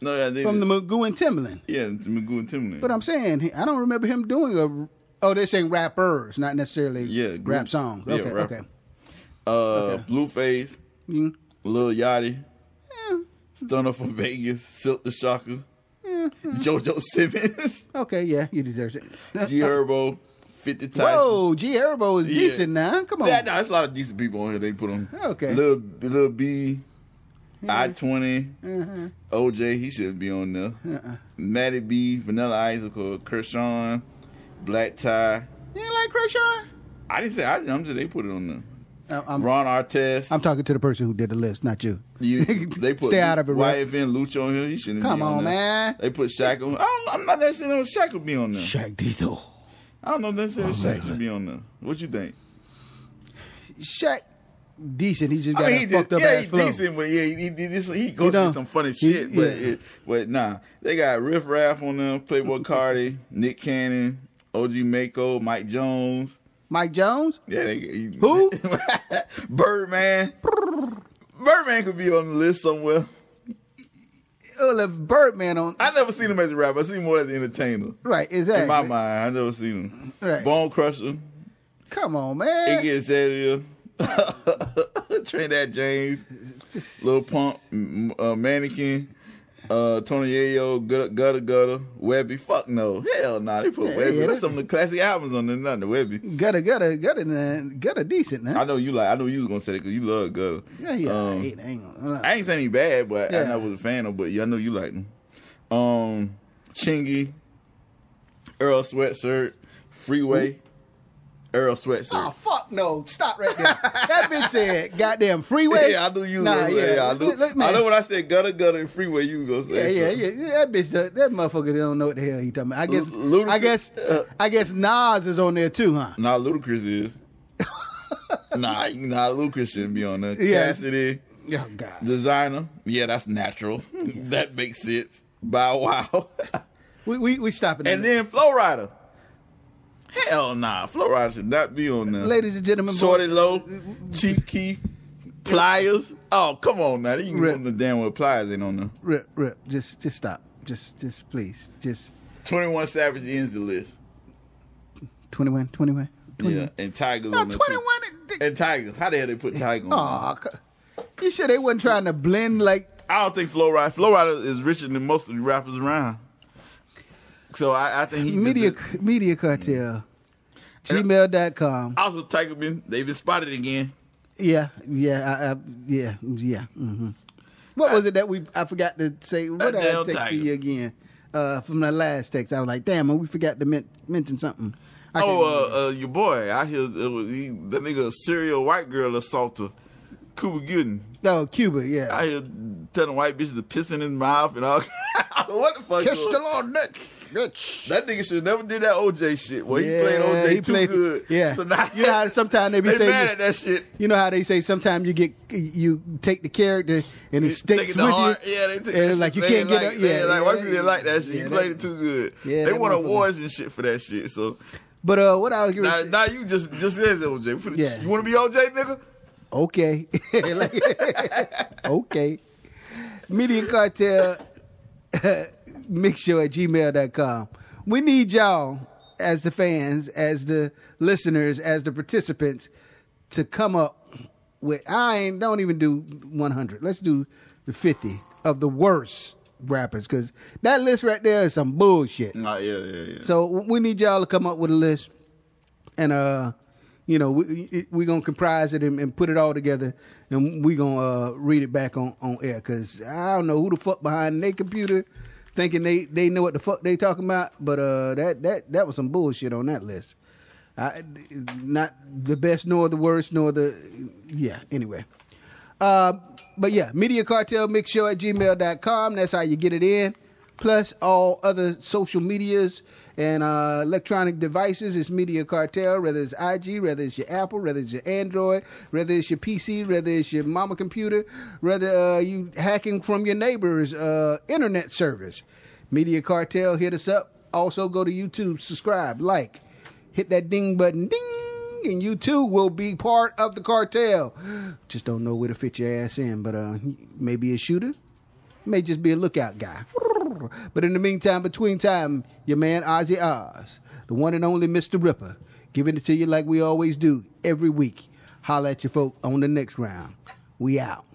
B: No, yeah, they
A: from the Magoo and Timbaland?
B: Yeah, Magoo and Timbaland.
A: But I'm saying I don't remember him doing a. Oh, they're saying rappers, not necessarily
B: Yeah,
A: rap songs.
B: Yeah,
A: Okay,
B: rapper.
A: okay.
B: uh,
A: okay.
B: Blueface,
A: Mm,
B: Lil Yachty,
A: yeah,
B: Stunner from Vegas, Silk the Shocker,
A: yeah,
B: JoJo Simmons,
A: okay, yeah, you deserve it.
B: G Herbo, 50 Tyson.
A: Whoa, G Herbo is
B: Yeah.
A: decent now. Come on.
B: Yeah, no, there's a lot of decent people on here. They put on.
A: Okay.
B: Lil, Lil B, I 20,
A: Uh-huh.
B: OJ, he should be on there.
A: Uh-uh.
B: Matty B, Vanilla Isaac, or Kreayshawn, Black Tie.
A: You ain't like Kreayshawn?
B: I didn't say I didn't. I'm just they put it on there.
A: I'm,
B: Ron Artest.
A: I'm talking to the person who did the list, not you.
B: You, they put
A: Stay out of it, right?
B: YFN Lucci on here. He shouldn't
A: Come
B: be on,
A: on, man.
B: They put Shaq on. I don't, I'm not necessarily Shaq will be on there.
A: Shaq Dito.
B: I don't know necessarily
A: Oh,
B: Shaq should be on there. What you think?
A: Shaq, decent. He just got
B: I mean, he
A: fucked
B: just,
A: up
B: yeah, he's
A: flow.
B: decent, but yeah, he, he, he, he goes through some funny
A: he-
B: shit. But,
A: yeah.
B: it, but nah, they got Riff Raff on them, Playboi Carti, Nick Cannon, OG Maco, Mike Jones.
A: Mike Jones?
B: Yeah, they, he,
A: Who?
B: Birdman. Birdman could be on the list somewhere.
A: Oh, left Birdman on.
B: I never seen him as a rapper. I seen him more as an entertainer.
A: Right, exactly.
B: In my mind, I never seen him.
A: Right.
B: Bone Crusher,
A: Come on, man.
B: Iggy Azalea, Trinidad James, Lil Pump, uh, Mannequin, uh, Tony Yayo, Gutter Gutter, Gutter Webby. Fuck no, hell nah. They put
A: Yeah,
B: Webby.
A: yeah,
B: That's some of the classic albums on there, not the Webby.
A: Gutter, gutter, gutter, uh, gutter, decent, man.
B: I know you like. I know you was gonna say that because you love Gutter.
A: yeah, yeah.
B: Um,
A: I ain't, I ain't gonna.
B: I ain't saying he bad, but
A: Yeah.
B: I never was a fan of. But yeah, I know you like him. Um, Chingy, Earl Sweatshirt, Freeway, Earl Sweatshirt.
A: Oh fuck no! Stop right there. that bitch said, "Goddamn freeway."
B: Yeah, I knew you.
A: Nah, yeah,
B: yeah, I knew.
A: Look, look,
B: I know when I said gutter, gutter, and freeway, you was gonna
A: Yeah,
B: say.
A: yeah,
B: something.
A: yeah, yeah. That bitch, uh, that motherfucker they don't know what the hell he talking about. I guess,
B: Ludacris-
A: I guess,
B: uh,
A: I guess Nas is on there too, huh?
B: Nah, Ludacris is. nah, nah, Ludacris shouldn't be on there.
A: Yeah.
B: Cassidy,
A: Oh God.
B: designer. Yeah, that's natural. that makes sense. Bow Wow.
A: We we we stopping.
B: and then Flo Rida. Hell nah, Flo Rida should not be on there.
A: ladies and gentlemen, boy-
B: Low, Chief Keef, Plies. Oh, come on now. You can
A: Rip.
B: put the damn with Plies ain't on there.
A: Rip, rip. Just, just stop. Just, just please. Just
B: 21 Savage ends the list.
A: 21, 21.
B: Yeah, and Tyga's
A: No,
B: on there.
A: 21.
B: Too. And Tyga's. How the hell they put Tyga on?
A: Oh, you sure they wasn't trying to blend like?
B: I don't think Flo Rida. Flo Rida is richer than most of the rappers around. So I, I think he
A: media
B: did-
A: media cartel gmail.com
B: Also, Tyga been they've been spotted again.
A: yeah yeah I, I, yeah yeah hmm what was it that we i forgot to say? What did i text to you again? Uh from the last text i was like damn we forgot to men- mention something. I.
B: Oh, uh, uh, your boy out here, uh, he, the nigga, a serial white girl assaulter, Cuba Gooding.
A: oh cuba yeah
B: I here telling white bitches to piss in his mouth and all. What the fuck?
A: kiss the lord bitch bitch
B: That nigga should never did that OJ shit. Well, he played OJ
A: he
B: too
A: played-
B: good.
A: yeah.
B: So now,
A: You know how sometimes they be
B: they
A: saying-
B: mad at that shit.
A: you know how they say sometimes you get you take the character and it
B: Take
A: sticks
B: it to
A: with
B: heart.
A: you
B: Yeah, they took
A: and
B: that shit.
A: like you
B: They
A: can't get
B: like,
A: up yeah
B: like white people didn't like that shit.
A: yeah,
B: he
A: that-
B: played it too good.
A: Yeah,
B: they won awards and shit for that shit. So
A: but uh what i was gonna
B: now,
A: say-
B: now you just just says OJ.
A: Yeah.
B: You want to be OJ, nigga?
A: Okay. Like, okay. Media Cartel Mixshow at gmail.com. We need y'all as the fans, as the listeners, as the participants to come up with I ain't don't even do 100. Let's do the 50 of the worst rappers because that list right there is some bullshit.
B: Nah, yeah, yeah, yeah.
A: So we need y'all to come up with a list, and uh, you know, we we gonna comprise it and, and put it all together, and we're gonna uh, read it back on on air because I don't know who the fuck behind their computer thinking they they know what the fuck they talking about, but uh, that that that was some bullshit on that list. I, not the best nor the worst nor the yeah. Anyway. Uh, but yeah, Media Cartel Mix Show at gmail.com. That's how you get it in. Plus all other social medias and uh, electronic devices. It's Media Cartel, whether it's IG, whether it's your Apple, whether it's your Android, whether it's your PC, whether it's your mama computer, whether uh, you hacking from your neighbor's uh, internet service. Media Cartel, hit us up. Also go to YouTube, subscribe, like, hit that ding button, ding and you too will be part of the cartel. Just don't know where to fit your ass in, but uh, maybe a shooter, may just be a lookout guy. But in the meantime, between time, your man Ozzie Oz, the one and only Mr. Ripper, giving it to you like we always do every week. Holla at your folk on the next round. We out.